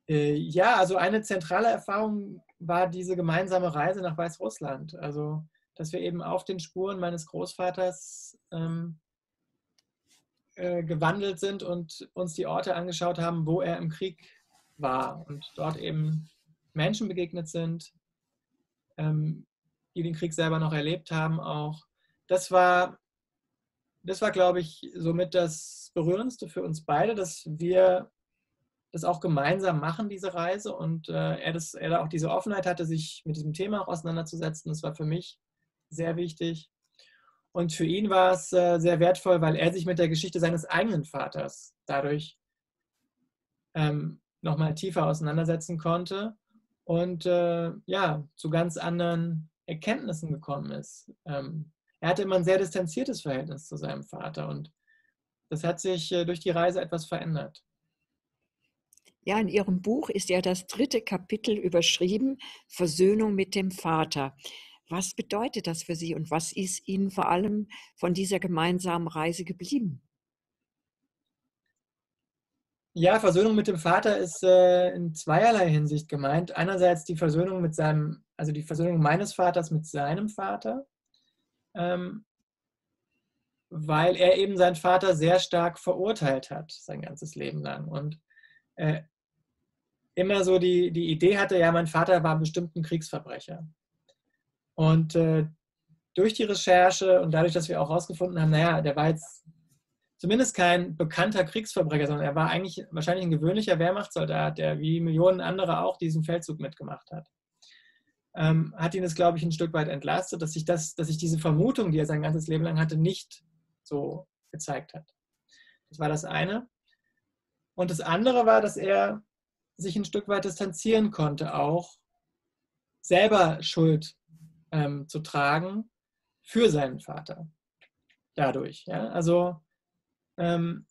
Äh, ja, also eine zentrale Erfahrung war diese gemeinsame Reise nach Weißrussland. Also, dass wir eben auf den Spuren meines Großvaters ähm, äh, gewandelt sind und uns die Orte angeschaut haben, wo er im Krieg war und dort eben Menschen begegnet sind, ähm, die den Krieg selber noch erlebt haben auch. Das war, das war, glaube ich, somit das Berührendste für uns beide, dass wir das auch gemeinsam machen, diese Reise. Und äh, er, das, er da auch diese Offenheit hatte, sich mit diesem Thema auch auseinanderzusetzen. Das war für mich sehr wichtig. Und für ihn war es äh, sehr wertvoll, weil er sich mit der Geschichte seines eigenen Vaters dadurch ähm, nochmal tiefer auseinandersetzen konnte und äh, ja, zu ganz anderen Erkenntnissen gekommen ist. Ähm, er hatte immer ein sehr distanziertes Verhältnis zu seinem Vater und das hat sich äh, durch die Reise etwas verändert. Ja, in Ihrem Buch ist ja das dritte Kapitel überschrieben, Versöhnung mit dem Vater. Was bedeutet das für Sie und was ist Ihnen vor allem von dieser gemeinsamen Reise geblieben? Ja, Versöhnung mit dem Vater ist äh, in zweierlei Hinsicht gemeint. Einerseits die Versöhnung mit seinem, also die Versöhnung meines Vaters mit seinem Vater, ähm, weil er eben seinen Vater sehr stark verurteilt hat, sein ganzes Leben lang. Und äh, immer so die, die Idee hatte, ja, mein Vater war bestimmt ein Kriegsverbrecher. Und äh, durch die Recherche und dadurch, dass wir auch herausgefunden haben, naja, der war jetzt zumindest kein bekannter Kriegsverbrecher, sondern er war eigentlich wahrscheinlich ein gewöhnlicher Wehrmachtssoldat, der wie Millionen andere auch diesen Feldzug mitgemacht hat. Ähm, hat ihn das, glaube ich, ein Stück weit entlastet, dass sich, das, dass sich diese Vermutung, die er sein ganzes Leben lang hatte, nicht so gezeigt hat. Das war das eine. Und das andere war, dass er sich ein Stück weit distanzieren konnte, auch selber Schuld ähm, zu tragen für seinen Vater. Dadurch. Ja? Also ähm,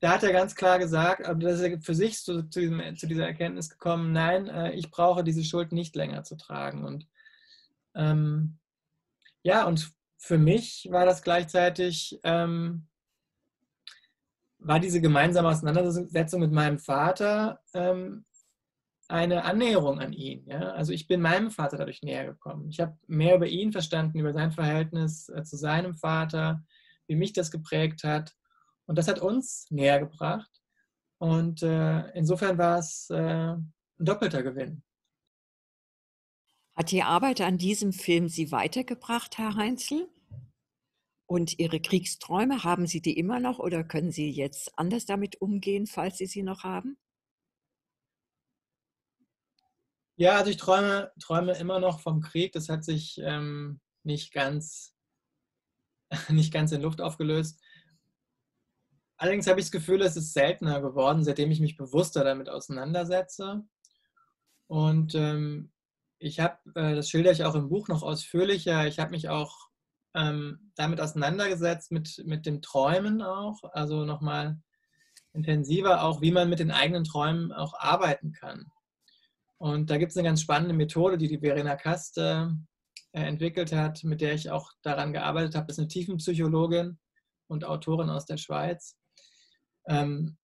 da hat er ganz klar gesagt, aber dass er für sich zu, zu, diesem, zu dieser Erkenntnis gekommen, nein, äh, ich brauche diese Schuld nicht länger zu tragen. Und ähm, ja, und für mich war das gleichzeitig ähm, war diese gemeinsame Auseinandersetzung mit meinem Vater ähm, eine Annäherung an ihn. Ja? Also ich bin meinem Vater dadurch näher gekommen. Ich habe mehr über ihn verstanden, über sein Verhältnis äh, zu seinem Vater, wie mich das geprägt hat. Und das hat uns näher gebracht. Und äh, insofern war es äh, ein doppelter Gewinn. Hat die Arbeit an diesem Film Sie weitergebracht, Herr Heinzel? Und Ihre Kriegsträume, haben Sie die immer noch oder können Sie jetzt anders damit umgehen, falls Sie sie noch haben? Ja, also ich träume, träume immer noch vom Krieg. Das hat sich ähm, nicht, ganz, nicht ganz in Luft aufgelöst. Allerdings habe ich das Gefühl, es ist seltener geworden, seitdem ich mich bewusster damit auseinandersetze. Und ähm, ich habe, äh, das schildere ich auch im Buch noch ausführlicher, ich habe mich auch ähm, damit auseinandergesetzt, mit, mit dem Träumen auch, also nochmal intensiver auch, wie man mit den eigenen Träumen auch arbeiten kann. Und da gibt es eine ganz spannende Methode, die die Verena Kast äh, entwickelt hat, mit der ich auch daran gearbeitet habe, ist eine Tiefenpsychologin und Autorin aus der Schweiz. Ähm,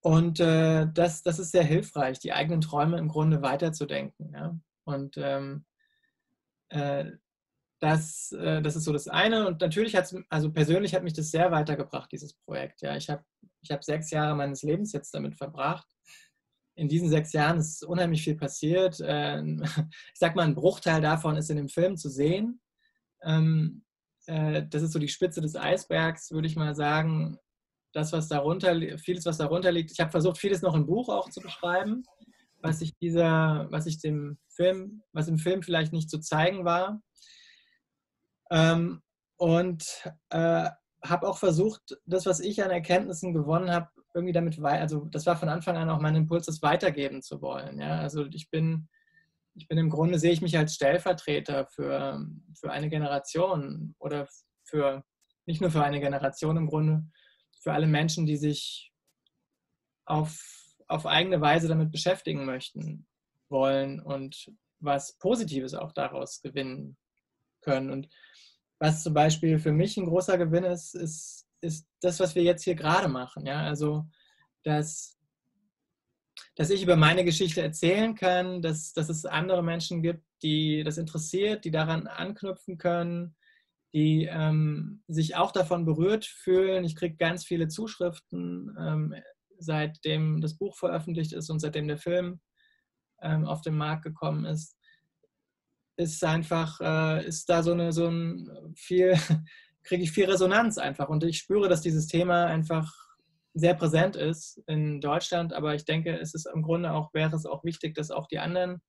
und äh, das, das ist sehr hilfreich, die eigenen Träume im Grunde weiterzudenken. Und ähm, äh, das, das ist so das eine. Und natürlich hat es, also persönlich hat mich das sehr weitergebracht, dieses Projekt. Ich habe ich hab sechs Jahre meines Lebens jetzt damit verbracht. In diesen sechs Jahren ist unheimlich viel passiert. Ähm, ich sag mal, ein Bruchteil davon ist in dem Film zu sehen. Ähm, äh, das ist so die Spitze des Eisbergs, würde ich mal sagen das, was darunter, vieles, was darunter liegt. Ich habe versucht, vieles noch im Buch auch zu beschreiben, was ich dieser, was ich dem Film, was im Film vielleicht nicht zu zeigen war. Ähm, und äh, habe auch versucht, das, was ich an Erkenntnissen gewonnen habe, irgendwie damit, also das war von Anfang an auch mein Impuls, das weitergeben zu wollen. Ja? Also ich bin, ich bin im Grunde, sehe ich mich als Stellvertreter für, für eine Generation oder für, nicht nur für eine Generation im Grunde, für alle Menschen, die sich auf, auf eigene Weise damit beschäftigen möchten, wollen und was Positives auch daraus gewinnen können. Und was zum Beispiel für mich ein großer Gewinn ist, ist, ist das, was wir jetzt hier gerade machen. Ja? Also, dass, dass ich über meine Geschichte erzählen kann, dass, dass es andere Menschen gibt, die das interessiert, die daran anknüpfen können, die ähm, sich auch davon berührt fühlen. Ich kriege ganz viele Zuschriften, ähm, seitdem das Buch veröffentlicht ist und seitdem der Film ähm, auf den Markt gekommen ist. Ist einfach, äh, ist da so eine, so ein viel, kriege ich viel Resonanz einfach. Und ich spüre, dass dieses Thema einfach sehr präsent ist in Deutschland, aber ich denke, es ist im Grunde auch, wäre es auch wichtig, dass auch die anderen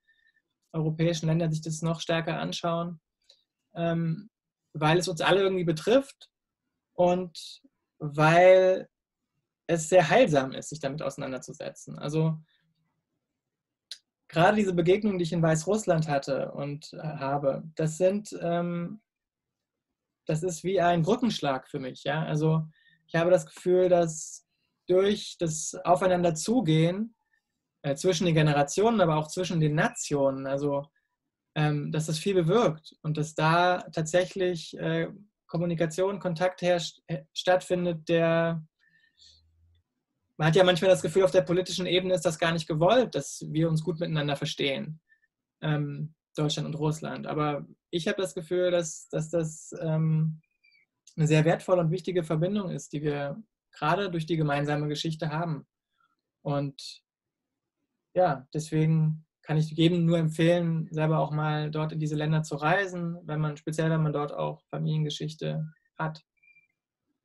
europäischen Länder sich das noch stärker anschauen. Ähm, weil es uns alle irgendwie betrifft und weil es sehr heilsam ist, sich damit auseinanderzusetzen. Also gerade diese Begegnungen, die ich in Weißrussland hatte und habe, das sind, ähm, das ist wie ein Brückenschlag für mich. Ja? Also ich habe das Gefühl, dass durch das Aufeinanderzugehen äh, zwischen den Generationen, aber auch zwischen den Nationen, also ähm, dass das viel bewirkt und dass da tatsächlich äh, Kommunikation, Kontakt herrscht, äh, stattfindet, der man hat ja manchmal das Gefühl, auf der politischen Ebene ist das gar nicht gewollt, dass wir uns gut miteinander verstehen, ähm, Deutschland und Russland. Aber ich habe das Gefühl, dass, dass das ähm, eine sehr wertvolle und wichtige Verbindung ist, die wir gerade durch die gemeinsame Geschichte haben. Und ja, deswegen kann ich jedem nur empfehlen, selber auch mal dort in diese Länder zu reisen, wenn man, speziell wenn man dort auch Familiengeschichte hat,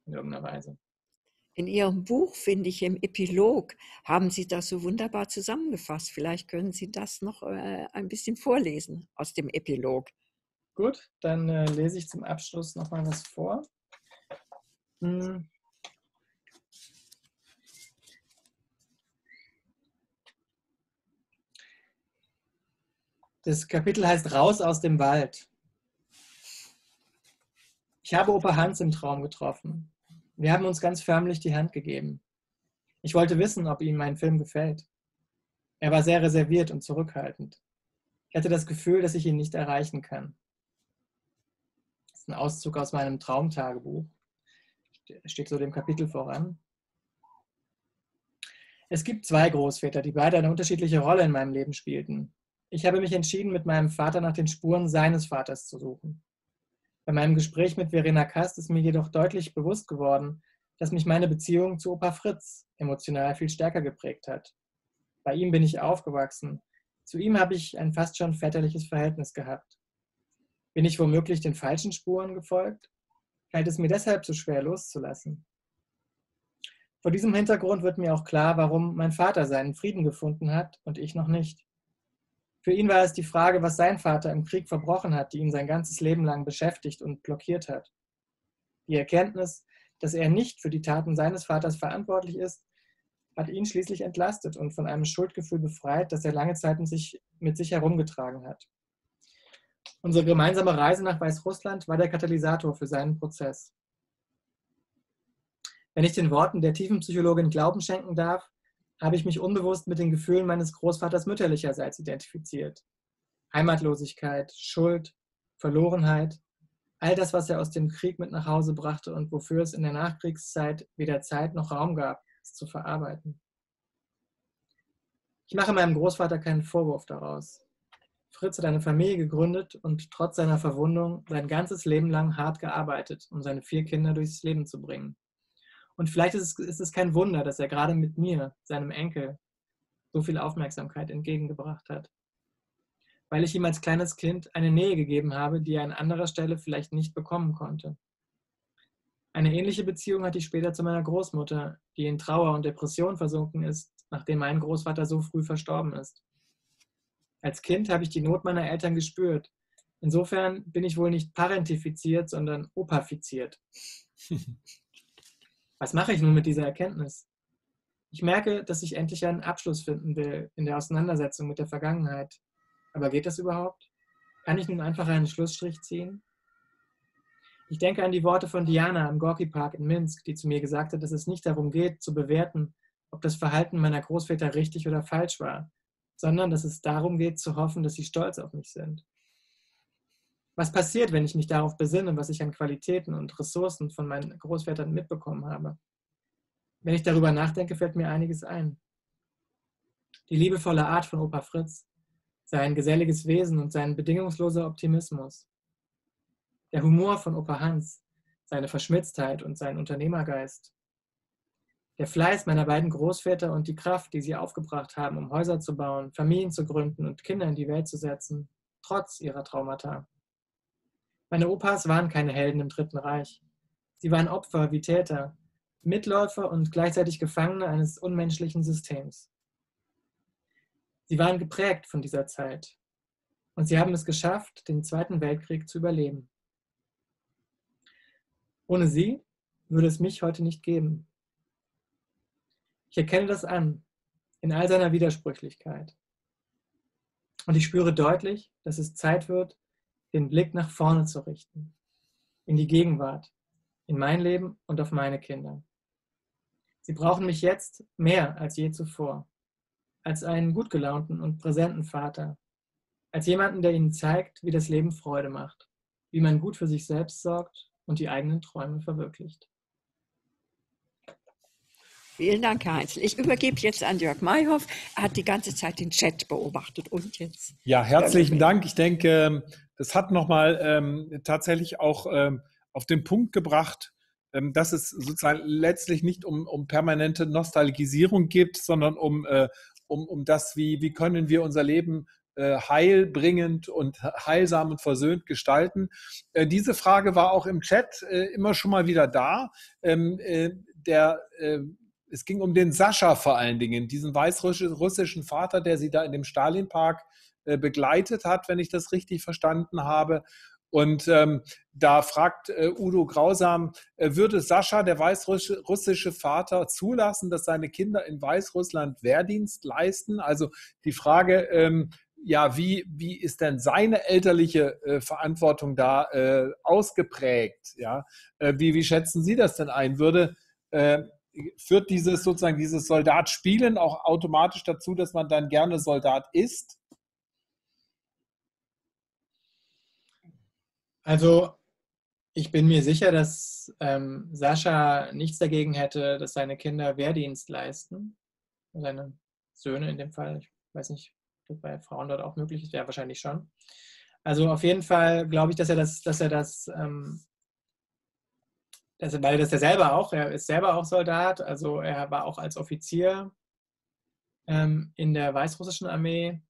in irgendeiner Weise. In Ihrem Buch, finde ich, im Epilog, haben Sie das so wunderbar zusammengefasst. Vielleicht können Sie das noch äh, ein bisschen vorlesen aus dem Epilog. Gut, dann äh, lese ich zum Abschluss nochmal was vor. Hm. Das Kapitel heißt Raus aus dem Wald. Ich habe Opa Hans im Traum getroffen. Wir haben uns ganz förmlich die Hand gegeben. Ich wollte wissen, ob ihm mein Film gefällt. Er war sehr reserviert und zurückhaltend. Ich hatte das Gefühl, dass ich ihn nicht erreichen kann. Ein Auszug aus meinem Traumtagebuch. Steht so dem Kapitel voran. Es gibt zwei Großväter, die beide eine unterschiedliche Rolle in meinem Leben spielten. Ich habe mich entschieden, mit meinem Vater nach den Spuren seines Vaters zu suchen. Bei meinem Gespräch mit Verena Kast ist mir jedoch deutlich bewusst geworden, dass mich meine Beziehung zu Opa Fritz emotional viel stärker geprägt hat. Bei ihm bin ich aufgewachsen. Zu ihm habe ich ein fast schon väterliches Verhältnis gehabt. Bin ich womöglich den falschen Spuren gefolgt? Fällt es mir deshalb so schwer loszulassen? Vor diesem Hintergrund wird mir auch klar, warum mein Vater seinen Frieden gefunden hat und ich noch nicht. Für ihn war es die Frage, was sein Vater im Krieg verbrochen hat, die ihn sein ganzes Leben lang beschäftigt und blockiert hat. Die Erkenntnis, dass er nicht für die Taten seines Vaters verantwortlich ist, hat ihn schließlich entlastet und von einem Schuldgefühl befreit, das er lange Zeit mit sich, mit sich herumgetragen hat. Unsere gemeinsame Reise nach Weißrussland war der Katalysator für seinen Prozess. Wenn ich den Worten der Tiefenpsychologin Glauben schenken darf, habe ich mich unbewusst mit den Gefühlen meines Großvaters mütterlicherseits identifiziert. Heimatlosigkeit, Schuld, Verlorenheit, all das, was er aus dem Krieg mit nach Hause brachte und wofür es in der Nachkriegszeit weder Zeit noch Raum gab, es zu verarbeiten. Ich mache meinem Großvater keinen Vorwurf daraus. Fritz hat eine Familie gegründet und trotz seiner Verwundung sein ganzes Leben lang hart gearbeitet, um seine vier Kinder durchs Leben zu bringen. Und vielleicht ist es, ist es kein Wunder, dass er gerade mit mir, seinem Enkel, so viel Aufmerksamkeit entgegengebracht hat. Weil ich ihm als kleines Kind eine Nähe gegeben habe, die er an anderer Stelle vielleicht nicht bekommen konnte. Eine ähnliche Beziehung hatte ich später zu meiner Großmutter, die in Trauer und Depression versunken ist, nachdem mein Großvater so früh verstorben ist. Als Kind habe ich die Not meiner Eltern gespürt. Insofern bin ich wohl nicht parentifiziert, sondern opafiziert. Was mache ich nun mit dieser Erkenntnis? Ich merke, dass ich endlich einen Abschluss finden will in der Auseinandersetzung mit der Vergangenheit. Aber geht das überhaupt? Kann ich nun einfach einen Schlussstrich ziehen? Ich denke an die Worte von Diana im Gorki Park in Minsk, die zu mir gesagt hat, dass es nicht darum geht, zu bewerten, ob das Verhalten meiner Großväter richtig oder falsch war, sondern dass es darum geht, zu hoffen, dass sie stolz auf mich sind. Was passiert, wenn ich mich darauf besinne, was ich an Qualitäten und Ressourcen von meinen Großvätern mitbekommen habe? Wenn ich darüber nachdenke, fällt mir einiges ein. Die liebevolle Art von Opa Fritz, sein geselliges Wesen und sein bedingungsloser Optimismus. Der Humor von Opa Hans, seine Verschmitztheit und sein Unternehmergeist. Der Fleiß meiner beiden Großväter und die Kraft, die sie aufgebracht haben, um Häuser zu bauen, Familien zu gründen und Kinder in die Welt zu setzen, trotz ihrer Traumata. Meine Opas waren keine Helden im Dritten Reich. Sie waren Opfer wie Täter, Mitläufer und gleichzeitig Gefangene eines unmenschlichen Systems. Sie waren geprägt von dieser Zeit und sie haben es geschafft, den Zweiten Weltkrieg zu überleben. Ohne sie würde es mich heute nicht geben. Ich erkenne das an, in all seiner Widersprüchlichkeit. Und ich spüre deutlich, dass es Zeit wird, den Blick nach vorne zu richten, in die Gegenwart, in mein Leben und auf meine Kinder. Sie brauchen mich jetzt mehr als je zuvor, als einen gut gelaunten und präsenten Vater, als jemanden, der ihnen zeigt, wie das Leben Freude macht, wie man gut für sich selbst sorgt und die eigenen Träume verwirklicht. Vielen Dank, Herr Heinzel. Ich übergebe jetzt an Jörg Mayhoff. Er hat die ganze Zeit den Chat beobachtet und jetzt. Ja, herzlichen Dank. Ich denke, das hat nochmal ähm, tatsächlich auch ähm, auf den Punkt gebracht, ähm, dass es sozusagen letztlich nicht um, um permanente Nostalgisierung geht, sondern um, äh, um, um das, wie, wie können wir unser Leben äh, heilbringend und heilsam und versöhnt gestalten. Äh, diese Frage war auch im Chat äh, immer schon mal wieder da. Ähm, äh, der es ging um den Sascha vor allen Dingen, diesen weißrussischen Vater, der sie da in dem Stalinpark äh, begleitet hat, wenn ich das richtig verstanden habe. Und ähm, da fragt äh, Udo Grausam, äh, würde Sascha, der weißrussische Vater, zulassen, dass seine Kinder in Weißrussland Wehrdienst leisten? Also die Frage, ähm, ja, wie, wie ist denn seine elterliche äh, Verantwortung da äh, ausgeprägt? Ja? Äh, wie, wie schätzen Sie das denn ein? Würde führt dieses sozusagen dieses Soldatspielen auch automatisch dazu, dass man dann gerne Soldat ist? Also ich bin mir sicher, dass ähm, Sascha nichts dagegen hätte, dass seine Kinder Wehrdienst leisten. Seine Söhne in dem Fall. Ich weiß nicht, ob das bei Frauen dort auch möglich ist. Wäre wahrscheinlich schon. Also auf jeden Fall glaube ich, dass er das, dass er das ähm, das, weil das er selber auch, er ist selber auch Soldat, also er war auch als Offizier ähm, in der weißrussischen Armee,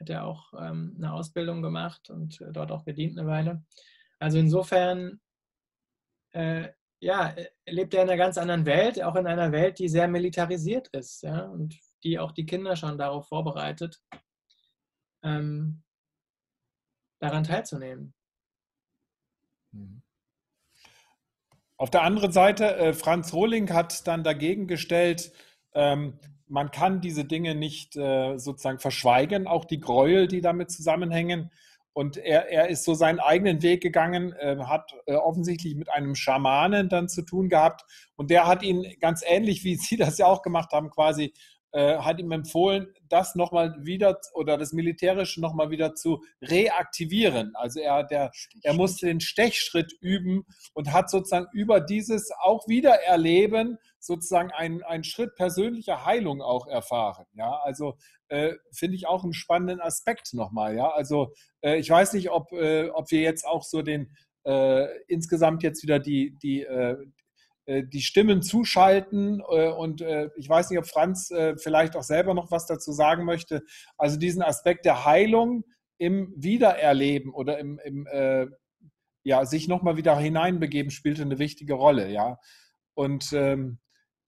hat er auch ähm, eine Ausbildung gemacht und äh, dort auch gedient eine Weile. Also insofern, äh, ja, lebt er in einer ganz anderen Welt, auch in einer Welt, die sehr militarisiert ist, ja, und die auch die Kinder schon darauf vorbereitet, ähm, daran teilzunehmen. Mhm. Auf der anderen Seite, äh, Franz Rohling hat dann dagegen gestellt, ähm, man kann diese Dinge nicht äh, sozusagen verschweigen, auch die Gräuel, die damit zusammenhängen. Und er, er ist so seinen eigenen Weg gegangen, äh, hat äh, offensichtlich mit einem Schamanen dann zu tun gehabt. Und der hat ihn ganz ähnlich, wie Sie das ja auch gemacht haben, quasi äh, hat ihm empfohlen, das nochmal wieder oder das Militärische nochmal wieder zu reaktivieren. Also er, der, er musste den Stechschritt üben und hat sozusagen über dieses auch wieder erleben sozusagen einen, einen Schritt persönlicher Heilung auch erfahren. Ja, also äh, finde ich auch einen spannenden Aspekt nochmal. Ja, also äh, ich weiß nicht, ob, äh, ob wir jetzt auch so den äh, insgesamt jetzt wieder die, die, die Stimmen zuschalten. Äh, und äh, ich weiß nicht, ob Franz vielleicht auch selber noch was dazu sagen möchte. Also diesen Aspekt der Heilung im Wiedererleben oder im, im ja, sich nochmal wieder hineinbegeben, spielte eine wichtige Rolle. Ja. Und ähm,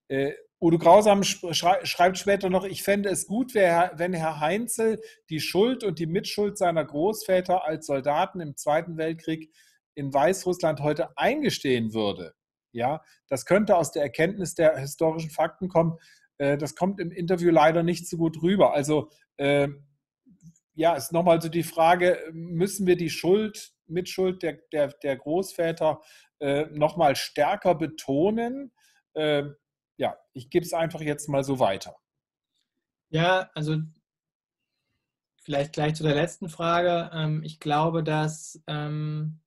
äh, Udo Grausam schreibt später noch, ich fände es gut, wenn Herr Heinzel die Schuld und die Mitschuld seiner Großväter als Soldaten im Zweiten Weltkrieg in Weißrussland heute eingestehen würde. Ja, das könnte aus der Erkenntnis der historischen Fakten kommen. Äh, das kommt im Interview leider nicht so gut rüber. Also äh, ja, ist nochmal so die Frage, müssen wir die Schuld, Mitschuld der, der, der Großväter äh, nochmal stärker betonen? Äh, ja, ich gebe es einfach jetzt mal so weiter. Ja, also vielleicht gleich zu der letzten Frage. Ähm, ich glaube, dass ähm,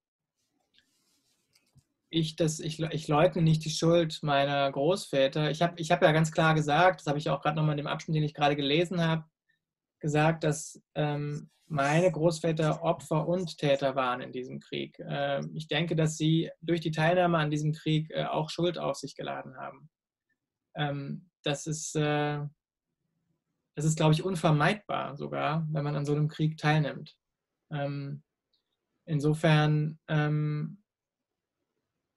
ich, das, ich, ich leugne nicht die Schuld meiner Großväter. Ich habe ich hab ja ganz klar gesagt, das habe ich auch gerade nochmal in dem Abschnitt, den ich gerade gelesen habe, gesagt, dass ähm, meine Großväter Opfer und Täter waren in diesem Krieg. Ähm, ich denke, dass sie durch die Teilnahme an diesem Krieg äh, auch Schuld auf sich geladen haben. Ähm, das ist, äh, das ist, glaube ich, unvermeidbar sogar, wenn man an so einem Krieg teilnimmt. Ähm, insofern ähm,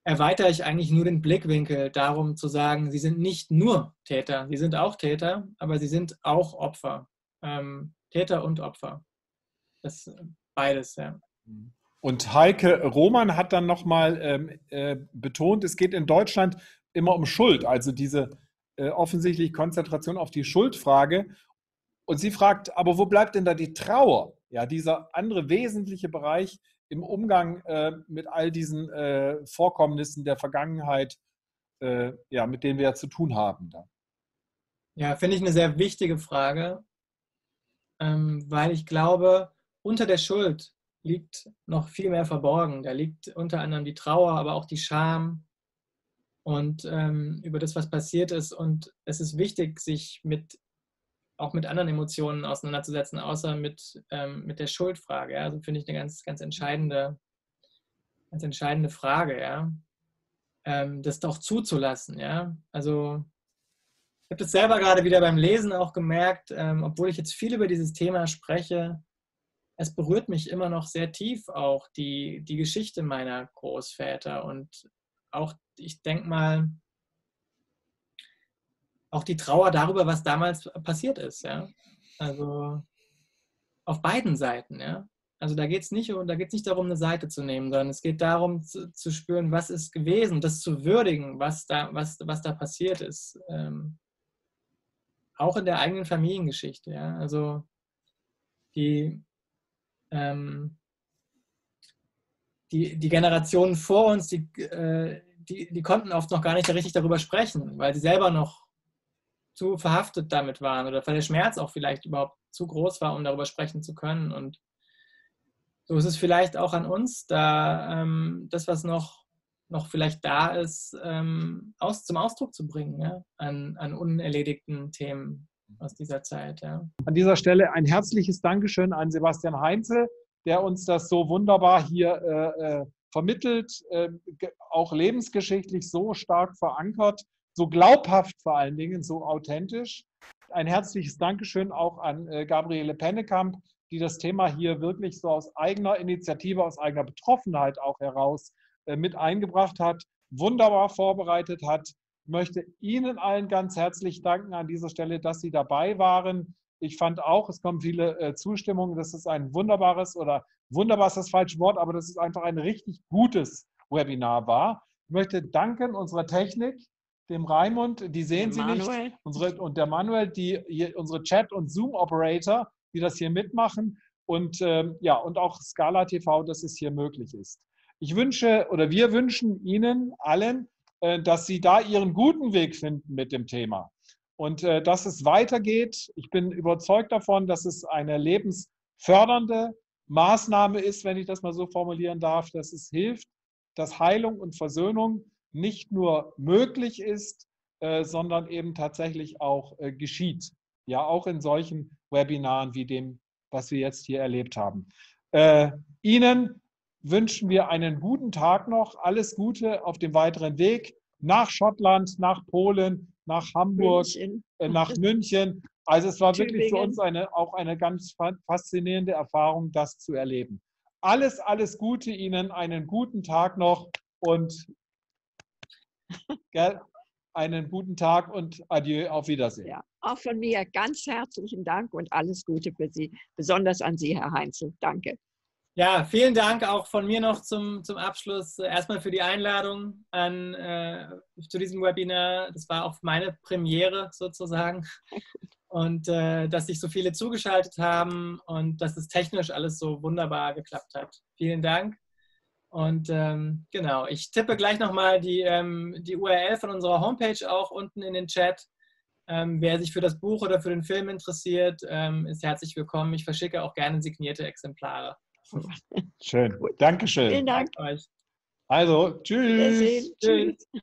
erweitere ich eigentlich nur den Blickwinkel darum zu sagen, sie sind nicht nur Täter, sie sind auch Täter, aber sie sind auch Opfer. Ähm, Täter und Opfer. Das beides, ja. Und Heike Roman hat dann nochmal ähm, äh, betont, es geht in Deutschland immer um Schuld, also diese äh, offensichtlich Konzentration auf die Schuldfrage. Und sie fragt, aber wo bleibt denn da die Trauer? Ja, dieser andere wesentliche Bereich, im Umgang äh, mit all diesen äh, Vorkommnissen der Vergangenheit, äh, ja, mit denen wir ja zu tun haben. Da. Ja, finde ich eine sehr wichtige Frage, ähm, weil ich glaube, unter der Schuld liegt noch viel mehr verborgen. Da liegt unter anderem die Trauer, aber auch die Scham und ähm, über das, was passiert ist. Und es ist wichtig, sich mit auch mit anderen Emotionen auseinanderzusetzen, außer mit, ähm, mit der Schuldfrage. Ja? Also finde ich eine ganz, ganz entscheidende, ganz entscheidende Frage, ja. Ähm, das doch zuzulassen, ja. Also ich habe das selber gerade wieder beim Lesen auch gemerkt, ähm, obwohl ich jetzt viel über dieses Thema spreche, es berührt mich immer noch sehr tief auch die, die Geschichte meiner Großväter und auch, ich denke mal, auch die Trauer darüber, was damals passiert ist. Ja? Also auf beiden Seiten. Ja? Also da geht es nicht, nicht darum, eine Seite zu nehmen, sondern es geht darum zu, zu spüren, was ist gewesen, das zu würdigen, was da, was, was da passiert ist. Ähm, auch in der eigenen Familiengeschichte. Ja? Also die, ähm, die, die Generationen vor uns, die, äh, die, die konnten oft noch gar nicht richtig darüber sprechen, weil sie selber noch zu verhaftet damit waren oder weil der Schmerz auch vielleicht überhaupt zu groß war, um darüber sprechen zu können. Und so ist es vielleicht auch an uns, da ähm, das, was noch, noch vielleicht da ist, ähm, aus, zum Ausdruck zu bringen, ja? an, an unerledigten Themen aus dieser Zeit. Ja. An dieser Stelle ein herzliches Dankeschön an Sebastian Heinzel, der uns das so wunderbar hier äh, äh vermittelt, äh, auch lebensgeschichtlich so stark verankert so glaubhaft vor allen Dingen, so authentisch. Ein herzliches Dankeschön auch an äh, Gabriele Pennekamp, die das Thema hier wirklich so aus eigener Initiative, aus eigener Betroffenheit auch heraus äh, mit eingebracht hat, wunderbar vorbereitet hat. Ich möchte Ihnen allen ganz herzlich danken an dieser Stelle, dass Sie dabei waren. Ich fand auch, es kommen viele äh, Zustimmungen, dass es ein wunderbares oder wunderbar ist das falsche Wort, aber dass es einfach ein richtig gutes Webinar war. Ich möchte danken unserer Technik, dem Raimund, die sehen Sie Manuel. nicht, unsere, und der Manuel, die unsere Chat- und Zoom-Operator, die das hier mitmachen und ähm, ja, und auch Scala TV, dass es hier möglich ist. Ich wünsche oder wir wünschen Ihnen allen, äh, dass Sie da Ihren guten Weg finden mit dem Thema und äh, dass es weitergeht. Ich bin überzeugt davon, dass es eine lebensfördernde Maßnahme ist, wenn ich das mal so formulieren darf, dass es hilft, dass Heilung und Versöhnung nicht nur möglich ist, äh, sondern eben tatsächlich auch äh, geschieht. Ja, auch in solchen Webinaren wie dem, was wir jetzt hier erlebt haben. Äh, Ihnen wünschen wir einen guten Tag noch, alles Gute auf dem weiteren Weg nach Schottland, nach Polen, nach Hamburg, München. Nach München. Also es war Tübingen. wirklich für uns eine, auch eine ganz faszinierende Erfahrung, das zu erleben. Alles, alles Gute Ihnen, einen guten Tag noch und gell, einen guten Tag und adieu, auf Wiedersehen. Ja, auch von mir ganz herzlichen Dank und alles Gute für Sie, besonders an Sie, Herr Heinzel. Danke. Ja, vielen Dank auch von mir noch zum, zum Abschluss. Erstmal für die Einladung an, äh, zu diesem Webinar. Das war auch meine Premiere sozusagen. Und äh, dass sich so viele zugeschaltet haben und dass es technisch alles so wunderbar geklappt hat. Vielen Dank. Und ähm, genau, ich tippe gleich nochmal die, ähm, die URL von unserer Homepage auch unten in den Chat. Ähm, wer sich für das Buch oder für den Film interessiert, ähm, ist herzlich willkommen. Ich verschicke auch gerne signierte Exemplare. Schön. Dankeschön. Vielen Dank. Dank euch. Also, tschüss. Tschüss.